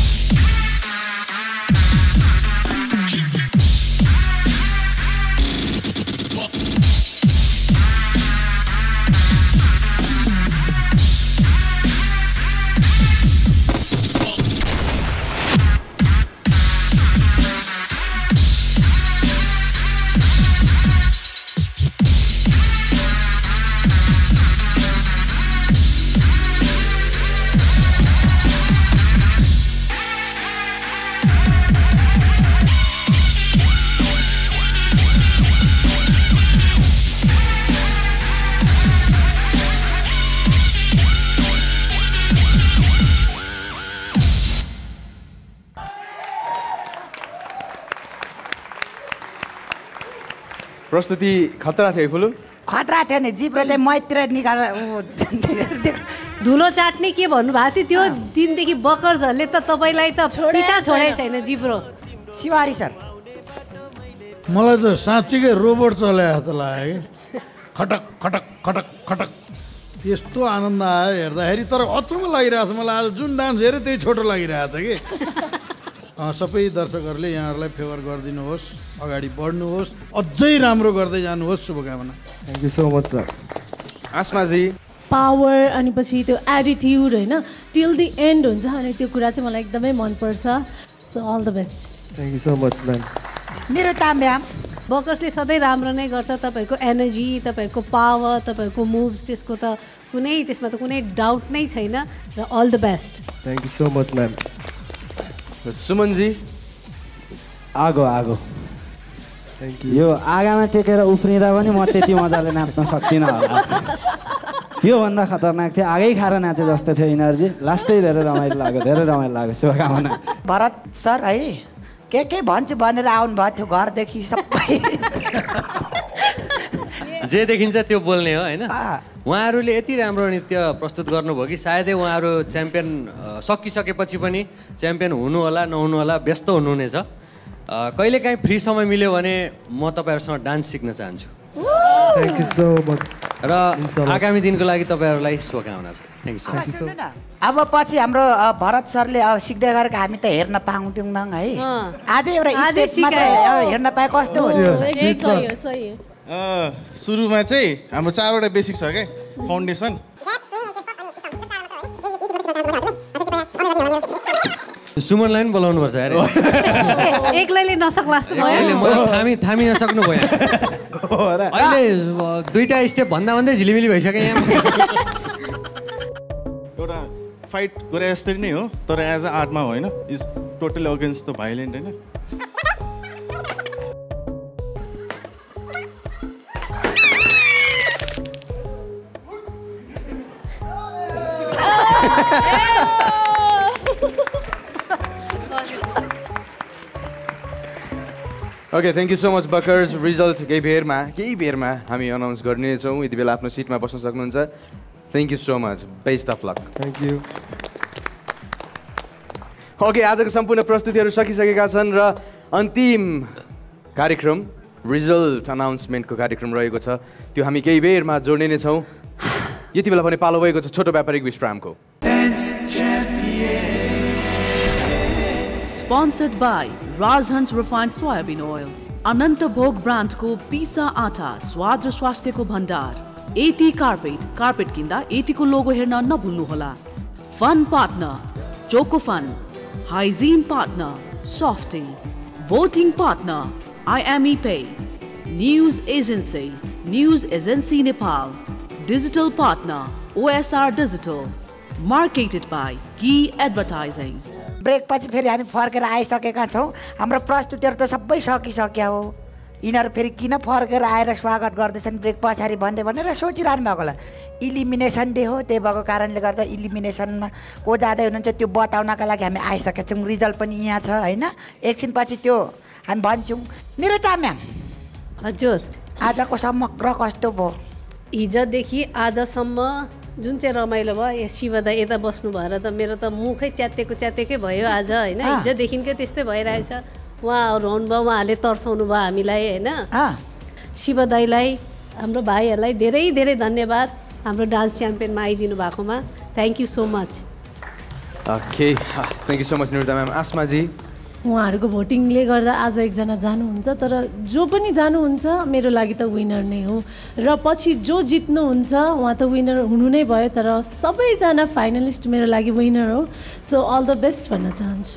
प्रस्तुति खतरा थियो फुलु खतरा थियो नि जिब्रो चाहिँ मैतिर निकालेर धुलो चाट्ने के भन्नुभएको थियो त्यो दिनदेखि बकर झरले त तपाईँलाई त पिछा छोडेको छैन जिब्रो। शिवारी सर। मलाई त साँच्चीकै रोबोट चले जस्तो लाग्यो कि खटक खटक खटक खटक। यस्तो आनन्द आयो हेर्दाखेरि तर अचम्म लागिरहेको छ। मलाई आज जुन डान्स हेऱ्यो त्यही छोटो लागिरहेको छ कि। सबै दर्शकहरूले यहाँहरूलाई फेभर गरिदिनुहोस् अगाडि बढ्नुहोस् अझै राम्रो गर्दै जानुहोस् शुभकामना। Thank you so much sir Asmaji. Power अनि पछि त्यो एटिट्युड होइन? टिल दि एन्ड हुन्छ अनि त्यो कुरा चाहिँ मलाई एकदमै मनपर्छ। So all the best thank you so much ma'am मेरो ताम्याम बकर्सले सधैँ राम्रो नै गर्छ। तपाईँहरूको एनर्जी तपाईँहरूको पावर तपाईँहरूको मुभ्स त्यसको त कुनै त्यसमा त कुनै डाउट नै छैन। र all the best thank you so much ma'am Sumanji आगो आगो। थ्याङ्क यो आगामा टेकेर उफ्रिँदा पनि म त्यति मजाले नाच्न सक्दिनँ होला। योभन्दा खतरनाक थियो। आगै खाएर नाचे जस्तो थियो इनर्जी। लास्टै धेरै रमाइलो लाग्यो धेरै रमाइलो लाग्यो। शुभकामना। भरत सर है? के के भन्छु भनेर आउनु भएको थियो घरदेखि सबै? जे देखिन्छ त्यो बोल्ने हो होइन? उहाँहरूले यति राम्रो नृत्य प्रस्तुत गर्नुभयो कि सायदै उहाँहरू च्याम्पियन सकिसकेपछि पनि च्याम्पियन हुनु होला नहुनु होला व्यस्त हुनुहुनेछ। कहिलेकाहीँ फ्री समय मिल्यो भने म तपाईँहरूसँग डान्स सिक्न चाहन्छु। थ्याङ्क यू सो मच र आगामी दिनको लागि तपाईँहरूलाई शुभकामना छ। थ्याङ्क यू सो मच अब पछि हाम्रो भरत सरले अब सिक्दै गरेको हामी त हेर्न पाउँदैनौँ है। आज एउटा हेर्न पाए कस्तो हुन्छ सुरुमा चाहिँ हाम्रो चारवटा बेसिक छ क्या फाउन्डेसन सुमनलाई पनि बोलाउनु पर्छ अरे। एक्लैले नसक्ला जस्तो अहिले भयो थामी थामी नसक्नु भयो अहिले दुईवटा स्टेप भन्दा भन्दै झिलिमिली भइसक्यो यहाँ। एउटा फाइट गरे जस्तै नै हो तर एज अ आर्टमा होइन? Is totally against the violent होइन? Okay thank you so much बकर्स result केही बेरमा केही बेरमा हामी अनाउन्स गर्नेछौँ यति बेला आफ्नो सिटमा बस्न सक्नुहुन्छ। Thank you so much best of luck thank you okay आजको सम्पूर्ण प्रस्तुतिहरू सकिसकेका छन् र अन्तिम कार्यक्रम रिजल्ट अनाउन्समेन्टको कार्यक्रम रहेको छ। त्यो हामी केही बेरमा जोड्ने नै छौँ। यति बेला भने पालो भएको छ छोटो व्यापारिक विश्रामको। Sponsored by Rajhans Refined Soybean Oil, Anant Bhog ब्रान्डको पिसा आटा स्वाद र स्वास्थ्यको भण्डार एटी कार्पेट कार्पेट किन्दा एटीको लोगो हेर्न नभुल्नुहोला fun partner choco fun hygiene partner softy voting partner IME pay news agency news agency Nepal digital partner OSR digital marketed by Key advertising ब्रेकपछि फेरि हामी फर्केर आइसकेका छौँ। हाम्रो प्रस्तुतिहरू त सबै सकिसक्यो हो। यिनीहरू फेरि किन फर्केर आएर स्वागत गर्दैछन् ब्रेक पछाडि भन्दै भनेर सोचिरहनु भएको होला। इलिमिनेसन डे हो त्यही भएको कारणले गर्दा इलिमिनेसनमा को जाँदै हुनुहुन्छ त्यो बताउनका लागि हामी आइसकेका छौँ। रिजल्ट पनि यहाँ छ होइन? एकछिनपछि त्यो हामी भन्छौँ। निरता म्याम हजुर। आजको समग्र कस्तो भयो? हिजोदेखि आजसम्म जुन चाहिँ रमाइलो भयो यहाँ शिवदा यता बस्नु भएर त मेरो त मुखै च्यातेको च्यातेकै भयो आज होइन। हिजोदेखिकै त्यस्तै भइरहेछ। उहाँहरू हुनुभयो उहाँहरूले तर्साउनु भयो हामीलाई होइन? शिव दाईलाई हाम्रो भाइहरूलाई धेरै धेरै धन्यवाद हाम्रो डान्स च्याम्पियनमा आइदिनु भएकोमा। Thank you so much okay thank you so much Niruta ma'am Asmaji उहाँहरूको भोटिङले गर्दा आज एकजना जानुहुन्छ तर जो पनि जानुहुन्छ मेरो लागि त विनर नै हो। र पछि जो जित्नुहुन्छ उहाँ त विनर हुनु नै भयो तर सबैजना फाइनलिस्ट मेरो लागि विनर हो। सो अल द बेस्ट भन्न चाहन्छु।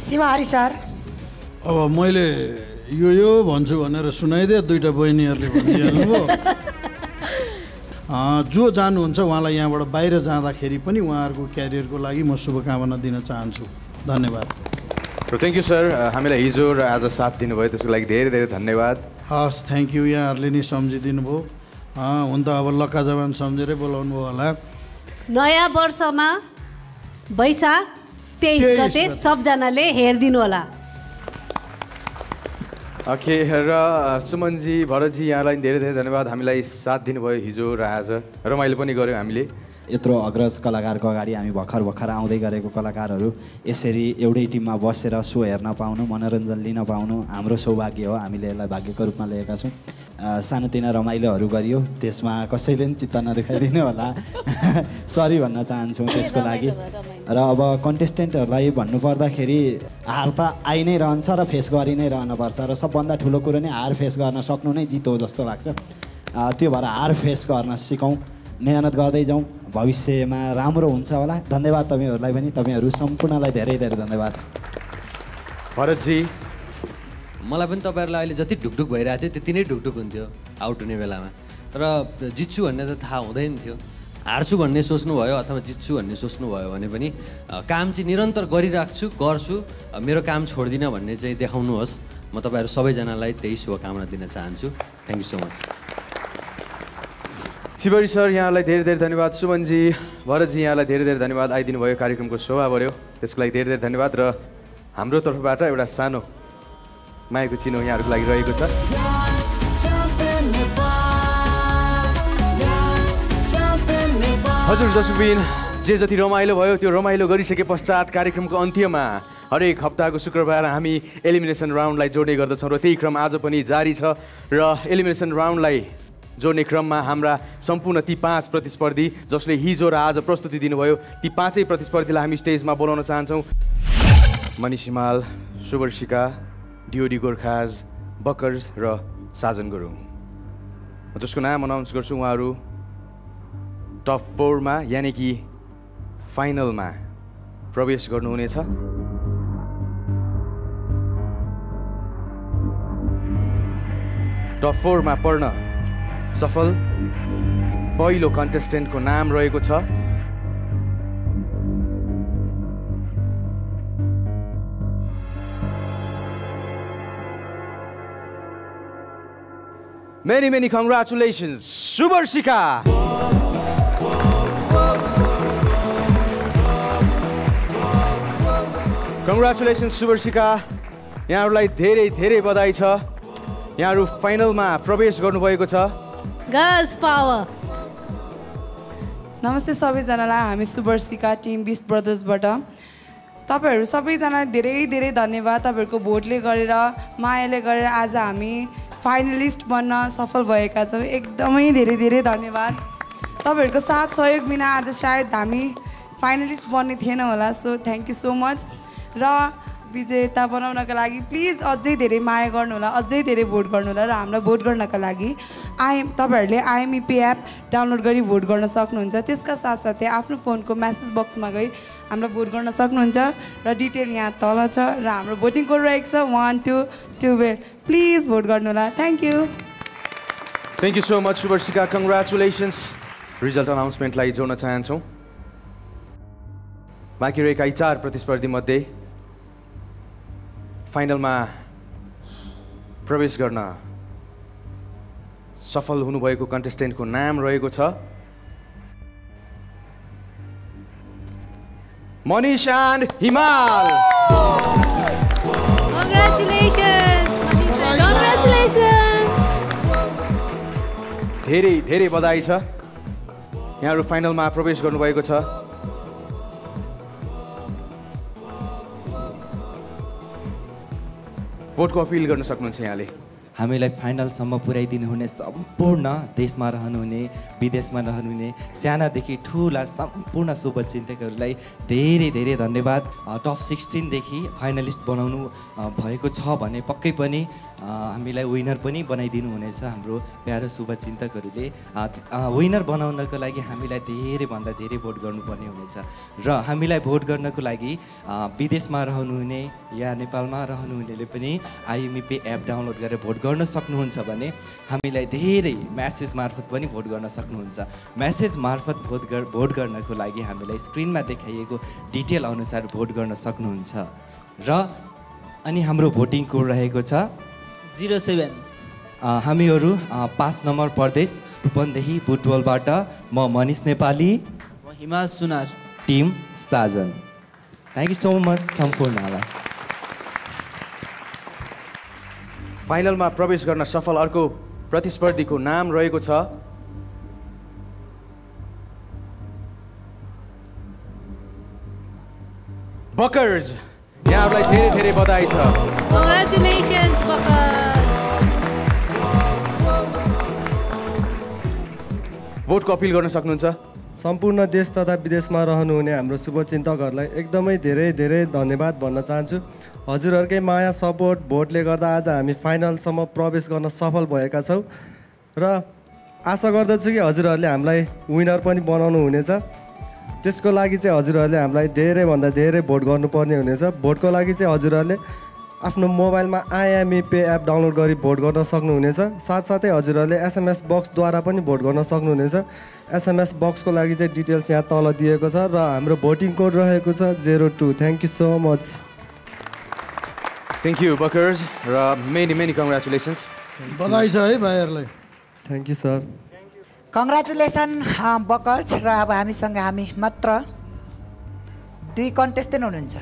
शिवहरि सर। अब मैले यो यो भन्छु भनेर सुनाइदिएँ दुइटा बहिनीहरूले जो जानुहुन्छ उहाँलाई यहाँबाट बाहिर जाँदाखेरि पनि उहाँहरूको क्यारियरको लागि म शुभकामना दिन चाहन्छु। धन्यवाद। थ्याङ्क यू सर हामीलाई हिजो र आज साथ दिनुभयो त्यसको लागि धेरै धेरै धन्यवाद। हस् थ्याङ्क यू यहाँहरूले नि सम्झिदिनु भयो अँ, हुन त अब लक्का जवान सम्झेरै बोलाउनु भयो होला। नयाँ वर्षमा वैशाख तेइस गते। सबजनाले हेरिदिनु होला। ओके र सुमनजी भरतजी यहाँलाई धेरै धेरै धन्यवाद। हामीलाई साथ दिनुभयो हिजो र आज रमाइलो पनि गऱ्यौँ हामीले। यत्रो अग्रज कलाकारको अगाडि हामी भर्खर भर्खर आउँदै गरेको कलाकारहरू यसरी एउटै टिममा बसेर सो हेर्न पाउनु मनोरञ्जन लिन पाउनु हाम्रो सौभाग्य हो। हामीले यसलाई भाग्यको रूपमा लिएका छौँ। सानोतिना रमाइलोहरू गरियो। त्यसमा कसैले पनि चित्त नदेखाइदिनु होला। सरी भन्न चाहन्छौँ त्यसको लागि। र अब कन्टेस्टेन्टहरूलाई भन्नुपर्दाखेरि हार त आइ नै रहन्छ र फेस गरि नै रहनुपर्छ र सबभन्दा ठुलो कुरो नै हार फेस गर्न सक्नु नै जित हो जस्तो लाग्छ। त्यो भएर हार फेस गर्न सिकौँ। मेहनत गर्दै जाउँ। भविष्यमा राम्रो हुन्छ होला। धन्यवाद तपाईँहरूलाई पनि। तपाईँहरू सम्पूर्णलाई धेरै धेरै धन्यवाद। भरतजी मलाई पनि तपाईँहरूलाई अहिले जति ढुकढुक भइरहेको थियो त्यति नै ढुकढुक हुन्थ्यो आउट हुने बेलामा। तर जित्छु भन्ने त थाहा हुँदैन थियो। हार्छु भन्ने सोच्नुभयो अथवा जित्छु भन्ने सोच्नुभयो भने पनि काम चाहिँ निरन्तर गरिराख्छु गर्छु मेरो काम छोड्दिनँ भन्ने चाहिँ देखाउनुहोस्। म तपाईँहरू सबैजनालाई त्यही शुभकामना दिन चाहन्छु। Thank you so much Shivari sir यहाँलाई धेरै धेरै धन्यवाद। सुमनजी भरतजी यहाँलाई धेरै धेरै धन्यवाद। आइदिनु भयो कार्यक्रमको शोभा बढ्यो। त्यसको लागि धेरै धेरै धन्यवाद र हाम्रो तर्फबाट एउटा सानो मायाको चिनो यहाँहरूको लागि रहेको छ। हजुर जसुबिन जे जति रमाइलो भयो त्यो रमाइलो गरिसके पश्चात कार्यक्रमको अन्त्यमा हरेक हप्ताको शुक्रबार हामी एलिमिनेसन राउन्डलाई जोड्ने गर्दछौँ र त्यही क्रम आज पनि जारी छ र एलिमिनेसन राउन्डलाई जोड्ने क्रममा हाम्रा सम्पूर्ण ती पाँच प्रतिस्पर्धी जसले हिजो र आज प्रस्तुति दिनुभयो ती पाँचै प्रतिस्पर्धीलाई हामी स्टेजमा बोलाउन चाहन्छौँ। मनिष हिमाल सुवर्षिका डिओडी गोर्खाज बकर्स र साजन गुरुङ। जसको नाम अनाउन्स गर्छु उहाँहरू टप फोरमा यानि कि फाइनलमा प्रवेश गर्नुहुनेछ। टप फोरमा पढ्न सफल। पहिलो कन्टेस्टेन्टको नाम रहेको छ Many, many congratulations, Subarshika! Congratulations Subarshika यहाँहरूलाई धेरै धेरै बधाई छ। यहाँहरू फाइनलमा प्रवेश गर्नुभएको छ। गर्ल्स पावर नमस्ते सबैजनालाई। हामी सुवर्सिका टिम बिस्ट ब्रदर्सबाट तपाईँहरू सबैजना धेरै धेरै धन्यवाद तपाईँहरूको भोटले गरेर मायाले गरेर आज हामी फाइनलिस्ट बन्न सफल भएका छौँ। एकदमै धेरै धेरै धन्यवाद। तपाईँहरूको साथ सहयोग बिना आज सायद हामी फाइनलिस्ट बन्ने थिएन होला so thank you so much र विजेता बनाउनका लागि प्लिज अझै धेरै माया गर्नुहोला अझै धेरै भोट गर्नुहोला र हामीलाई भोट गर्नका लागि आइएम तपाईँहरूले आइएमइपी एप डाउनलोड गरी भोट गर्न सक्नुहुन्छ। त्यसका साथसाथै आफ्नो फोनको म्यासेज बक्समा गई हामीलाई भोट गर्न सक्नुहुन्छ र डिटेल यहाँ तल छ र हाम्रो भोटिङ कोड रहेको छ one two twelve please vote गर्नुहोला। Thank you thank you so much Subarsika congratulations result अनाउन्समेन्टलाई जोड्न चाहन्छौँ। बाँकी रहेका यी चार प्रतिस्पर्धीमध्ये फाइनलमा प्रवेश गर्न सफल हुनुभएको कन्टेस्टेन्टको नाम रहेको छ मनिष एन्ड हिमाल। धेरै धेरै बधाई छ। यहाँहरू फाइनलमा प्रवेश गर्नुभएको छ। भोटको अपिल गर्न सक्नुहुन्छ यहाँले? हामीलाई फाइनलसम्म पुर्याइदिनु हुने सम्पूर्ण देशमा रहनुहुने विदेशमा रहनुहुने सानादेखि ठुला सम्पूर्ण शुभचिन्तकहरूलाई धेरै धेरै धन्यवाद। टप सिक्सटिनदेखि फाइनलिस्ट बनाउनु भएको छ भने पक्कै पनि हामीलाई विनर पनि बनाइदिनु हुनेछ हाम्रो प्यारो शुभचिन्तकहरूले। विनर बनाउनको लागि हामीलाई धेरैभन्दा धेरै भोट गर्नुपर्ने हुनेछ। र हामीलाई भोट गर्नको लागि विदेशमा रहनुहुने या नेपालमा रहनुहुनेले पनि आइएमइपी एप डाउनलोड गरेर भोट गर्न सक्नुहुन्छ भने हामीलाई धेरै म्यासेज मार्फत पनि भोट गर्न सक्नुहुन्छ। म्यासेज मार्फत भोट भोट गर्नको लागि हामीलाई स्क्रिनमा देखाइएको डिटेल अनुसार भोट गर्न सक्नुहुन्छ। र अनि हाम्रो भोटिङ कोड रहेको छ। Zero seven. हामीहरू पाँच नम्बर प्रदेश रूपन्देही बुटवलबाट म मनिष नेपाली म Himal Sunar. Team Sajan. Thank you so much सम्पूर्णलाई। फाइनलमा प्रवेश गर्न सफल अर्को प्रतिस्पर्धीको नाम रहेको छ। बकर्स यहाँहरूलाई धेरै धेरै बधाई छ। भोटको अपिल गर्न सक्नुहुन्छ? सम्पूर्ण देश तथा विदेशमा रहनुहुने हाम्रो शुभचिन्तकहरूलाई एकदमै धेरै धेरै धन्यवाद भन्न चाहन्छु। हजुरहरूकै माया सपोर्ट भोटले गर्दा आज हामी फाइनलसम्म प्रवेश गर्न सफल भएका छौँ र आशा गर्दछु कि हजुरहरूले हामीलाई विनर पनि बनाउनु हुनेछ। त्यसको लागि चाहिँ हजुरहरूले हामीलाई धेरैभन्दा धेरै भोट गर्नुपर्ने हुनेछ। भोटको लागि चाहिँ हजुरहरूले आफ्नो मोबाइलमा आइएमई पे एप डाउनलोड गरी भोट गर्न सक्नुहुनेछ। साथसाथै हजुरहरूले एसएमएस बक्सद्वारा पनि भोट गर्न सक्नुहुनेछ। एसएमएस बक्सको लागि चाहिँ डिटेल्स यहाँ तल दिएको छ र हाम्रो भोटिङ कोड रहेको छ zero two. Thank you so much thank you बकर्स र मेनी मेनी कङ्ग्रेचुलेसन्स बधाई छ है भाइहरूलाई। थ्याङ्क यू सर कङ्ग्रेचुलेसन बकर्स र अब हामीसँग हामी मात्र दुई कन्टेस्टेन्ट हुनुहुन्छ।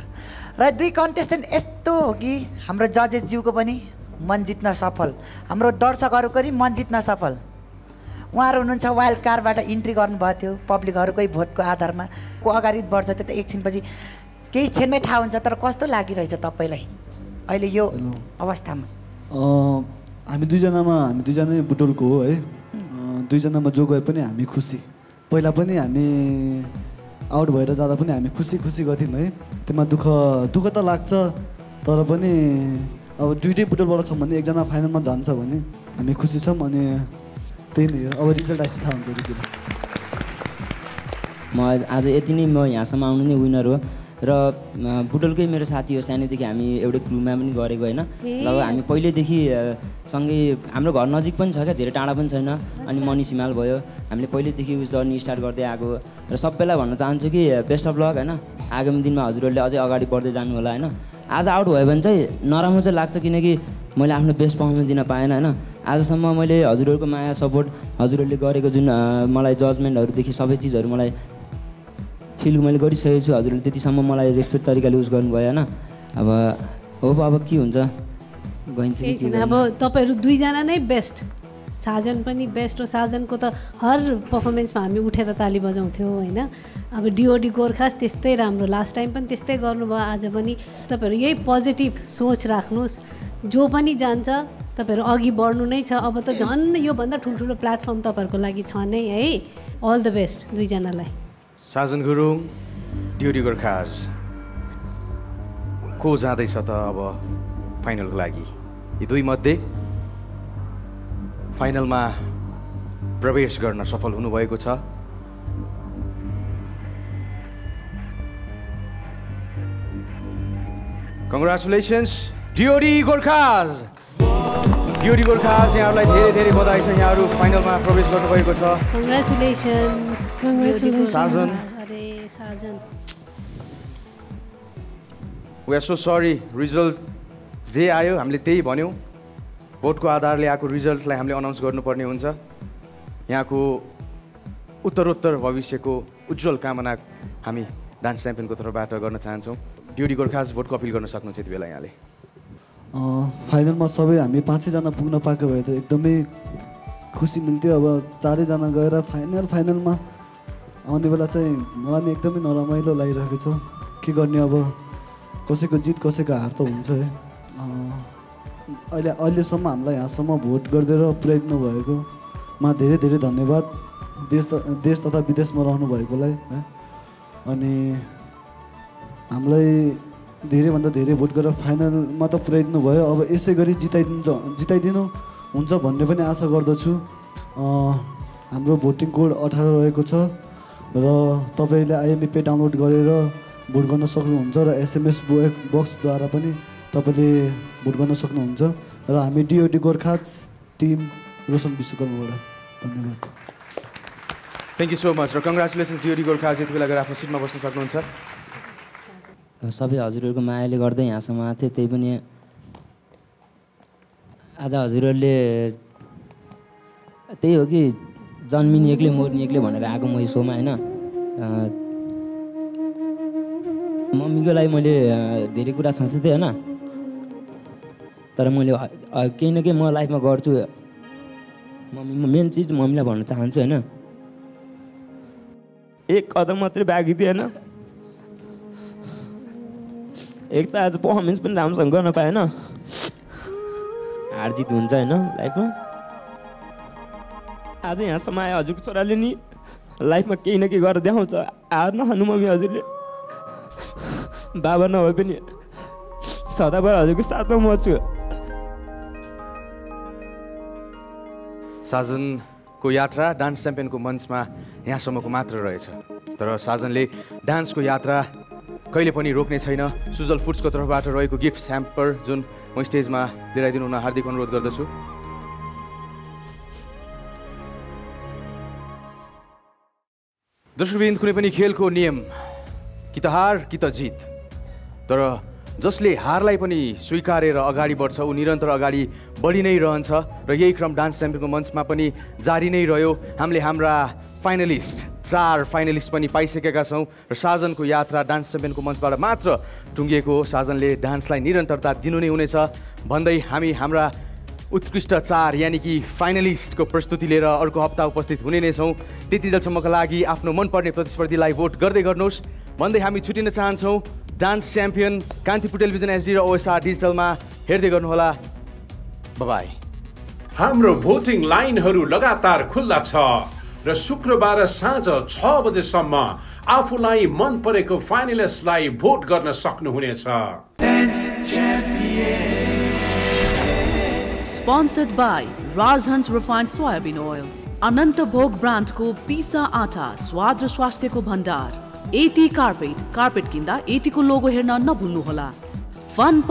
र दुई कन्टेस्टेन्ट यस्तो हो कि हाम्रो जजेस ज्यूको पनि मन जित्न सफल। हाम्रो दर्शकहरूको पनि मन जित्न सफल। उहाँहरू हुनुहुन्छ वाइल्ड कार्डबाट इन्ट्री गर्नुभएको थियो। पब्लिकहरूकै भोटको आधारमा। को अगाडि बढ्छ त्यो त एकछिनपछि केही क्षणमै थाहा हुन्छ तर कस्तो लागिरहेछ तपाईँलाई अहिले यो अवस्थामा? हामी दुईजनामा हामी दुईजना बुटोलको हो है। दुईजनामा जो गए पनि हामी खुसी। पहिला पनि हामी आउट भएर जाँदा पनि हामी खुसी खुसी गर्थ्यौँ है। त्यसमा दुःख दुःख त लाग्छ तर पनि अब दुइटै बुटोलबाट छौँ भने एकजना फाइनलमा जान्छ भने हामी खुसी छौँ अनि त्यही नै हो। अब रिजल्ट आएपछि थाहा हुन्छ म आज यति नै म यहाँसम्म आउनु नै विनर हो। र बुटोलकै मेरो साथी हो सानैदेखि हामी एउटै क्रुमा पनि गरेको होइन। अब हामी पहिल्यैदेखि सँगै हाम्रो घर नजिक पनि छ क्या धेरै टाढा पनि छैन। अनि मनिष हिमाल भयो। हामीले पहिल्यैदेखि उस जर्नी स्टार्ट गर्दै आएको र सबैलाई भन्न चाहन्छु कि बेस्ट अफ लक होइन। आगामी दिनमा हजुरहरूले अझै अगाडि बढ्दै जानु होला होइन। आज आउट भयो भने चाहिँ नराम्रो चाहिँ लाग्छ किनकि मैले आफ्नो बेस्ट पर्फर्मेन्स दिन पाएन होइन। आजसम्म मैले हजुरहरूको माया सपोर्ट हजुरहरूले गरेको जुन मलाई जजमेन्टहरूदेखि सबै चिजहरू मलाई फिल मैले गरिसकेको छु। हजुरले त्यतिसम्म मलाई रेस्पेक्ट तरिकाले युज गर्नुभयो होइन अब होप अब के हुन्छ? गइन्छ अब तपाईँहरू दुईजना नै बेस्ट साजन पनि बेस्ट हो। साजनको त हर पर्फर्मेन्समा हामी उठेर ताली बजाउँथ्यौँ होइन? अब डिओडी गोर्खास त्यस्तै राम्रो। लास्ट टाइम पनि त्यस्तै गर्नुभयो। आज पनि तपाईँहरू यही पोजिटिभ सोच राख्नुहोस्। जो पनि जान्छ तपाईँहरू अघि बढ्नु नै छ। अब त झन् योभन्दा ठुल्ठुलो प्लेटफर्म तपाईँहरूको लागि छ नै है। अल द बेस्ट दुईजनालाई। साजन गुरुङ ड्युटी गोर्खाज को जाँदैछ त अब फाइनलको लागि? यी दुई मध्ये फाइनलमा प्रवेश गर्न सफल हुनुभएको छ। Congratulations DOD Gorkhas! DOD Gorkhas यहाँहरूलाई धेरै धेरै बधाई छ। यहाँहरू फाइनलमा प्रवेश गर्नुभएको छ। साजन। अरे Sajan. We are so sorry result जे आयो हामीले त्यही भन्यौँ। भोटको आधारले आएको रिजल्टलाई हामीले अनाउन्स गर्नुपर्ने हुन्छ। यहाँको उत्तरोत्तर भविष्यको उज्जवल कामना हामी डान्स च्याम्पियनको तर्फबाट गर्न चाहन्छौँ। ड्युटी गोर्खाज भोटको अपिल गर्न सक्नुहुन्छ यति बेला यहाँले। फाइनलमा सबै हामी पाँचैजना पुग्न पाएको भए त एकदमै खुसी मिल्थ्यो। अब चारैजना गएर फाइनल फाइनलमा आउने बेला चाहिँ मलाई एकदमै नरमाइलो लागिरहेको छ। के गर्ने अब? कसैको जित कसैको हार त हुन्छ है। अहिले अहिलेसम्म हामीलाई यहाँसम्म भोट गरिदिएर पुर्याइदिनु भएकोमा धेरै धेरै धन्यवाद। देश देश तथा विदेशमा रहनु भएकोलाई है। अनि हामीलाई धेरैभन्दा धेरै भोट गरेर फाइनलमा त पुर्याइदिनु भयो अब यसै गरी जिताइदिनु जिताइदिनु हुन्छ भन्ने पनि आशा गर्दछु। हाम्रो भोटिङ कोड अठार रहेको छ र तपाईँले आइएमई पे डाउनलोड गरेर भोट गर्न सक्नुहुन्छ र एसएमएस बक्सद्वारा पनि तपाईँले भोट गर्न सक्नुहुन्छ। र हामी डिओडी गोर्खाज टिम रोशन विश्वकर्माबाट धन्यवाद। थ्याङ्क यू सो मच र कङ्ग्रेचुलेसन्स डिओडी गोर्खाज यति बेला गएर आफ्नो सिटमा बस्न सक्नुहुन्छ। सबै हजुरहरूको मायाले गर्दै यहाँसम्म आएको थिएँ त्यही पनि आज हजुरहरूले त्यही हो कि जन्मिने एक्लै मर्ने एक्लै भनेर आएको म यो सोमा होइन मम्मीको लागि मैले धेरै कुरा सोच्दै थिएँ होइन? तर मैले केही न केही म लाइफमा गर्छु। मम्मी म मेन चिज मम्मीलाई भन्न चाहन्छु होइन? एक कदम मात्रै बाँकी थियो होइन? एक त आज पर्फर्मेन्स पनि राम्रोसँग गर्न पाएन। हार जित हुन्छ होइन लाइफमा आज यहाँसम्म आयो हजुरको छोराले नि लाइफमा केही न केही गरेर देखाउँछ। हार नखानु मम्मी हजुरले। बाबा नभए पनि सदाभर हजुरको साथमा म छु। साजनको यात्रा डान्स च्याम्पियनको मञ्चमा यहाँसम्मको मात्र रहेछ। तर साजनले डान्सको यात्रा कहिले पनि रोक्ने छैन। सुजल फुड्सको तर्फबाट रहेको गिफ्ट स्याम्पर जुन म स्टेजमा आइदिनु हुन हार्दिक अनुरोध गर्दछु। दर्शकबिन कुनै पनि खेलको नियम कि त हार कि त जित। तर जसले हारलाई पनि स्वीकारेर अगाडि बढ्छ ऊ निरन्तर अगाडि बढी नै रहन्छ। र यही क्रम डान्स च्याम्पियनको मञ्चमा पनि जारी नै रह्यो। हामीले हाम्रा फाइनलिस्ट चार फाइनलिस्ट पनि पाइसकेका छौँ र साजनको यात्रा डान्स च्याम्पियनको मञ्चबाट मात्र टुङ्गिएको साजनले डान्सलाई निरन्तरता दिनु नै हुनेछ। भन्दै हामी हाम्रा उत्कृष्ट चार यानि कि फाइनलिस्टको प्रस्तुति लिएर अर्को हप्ता उपस्थित हुने नै छौँ। त्यति जेलसम्मको लागि आफ्नो मनपर्ने प्रतिस्पर्धीलाई भोट गर्दै गर्नुहोस्। भन्दै हामी छुटिन चाहन्छौँ dance champion Kantipur television SD र ओएसआर डिजिटलमा हेर्दै गर्नुहोला। बाई हाम्रो भोटिङ लाइनहरू लगातार खुल्ला छ। र शुक्रबार साँझ छ बजेसम्म आफूलाई मन परेको फाइनलिस्टलाई भोट गर्न सक्नुहुनेछ। Sponsored by Rajhans Refined Soybean Oil, Anant Bhog ब्रान्डको पिसा आटा स्वाद र स्वास्थ्यको भण्डार एटी कार्पेट कार्पेट किन्दा एटीको लोगो हेर्न नभुल्नुहोला फन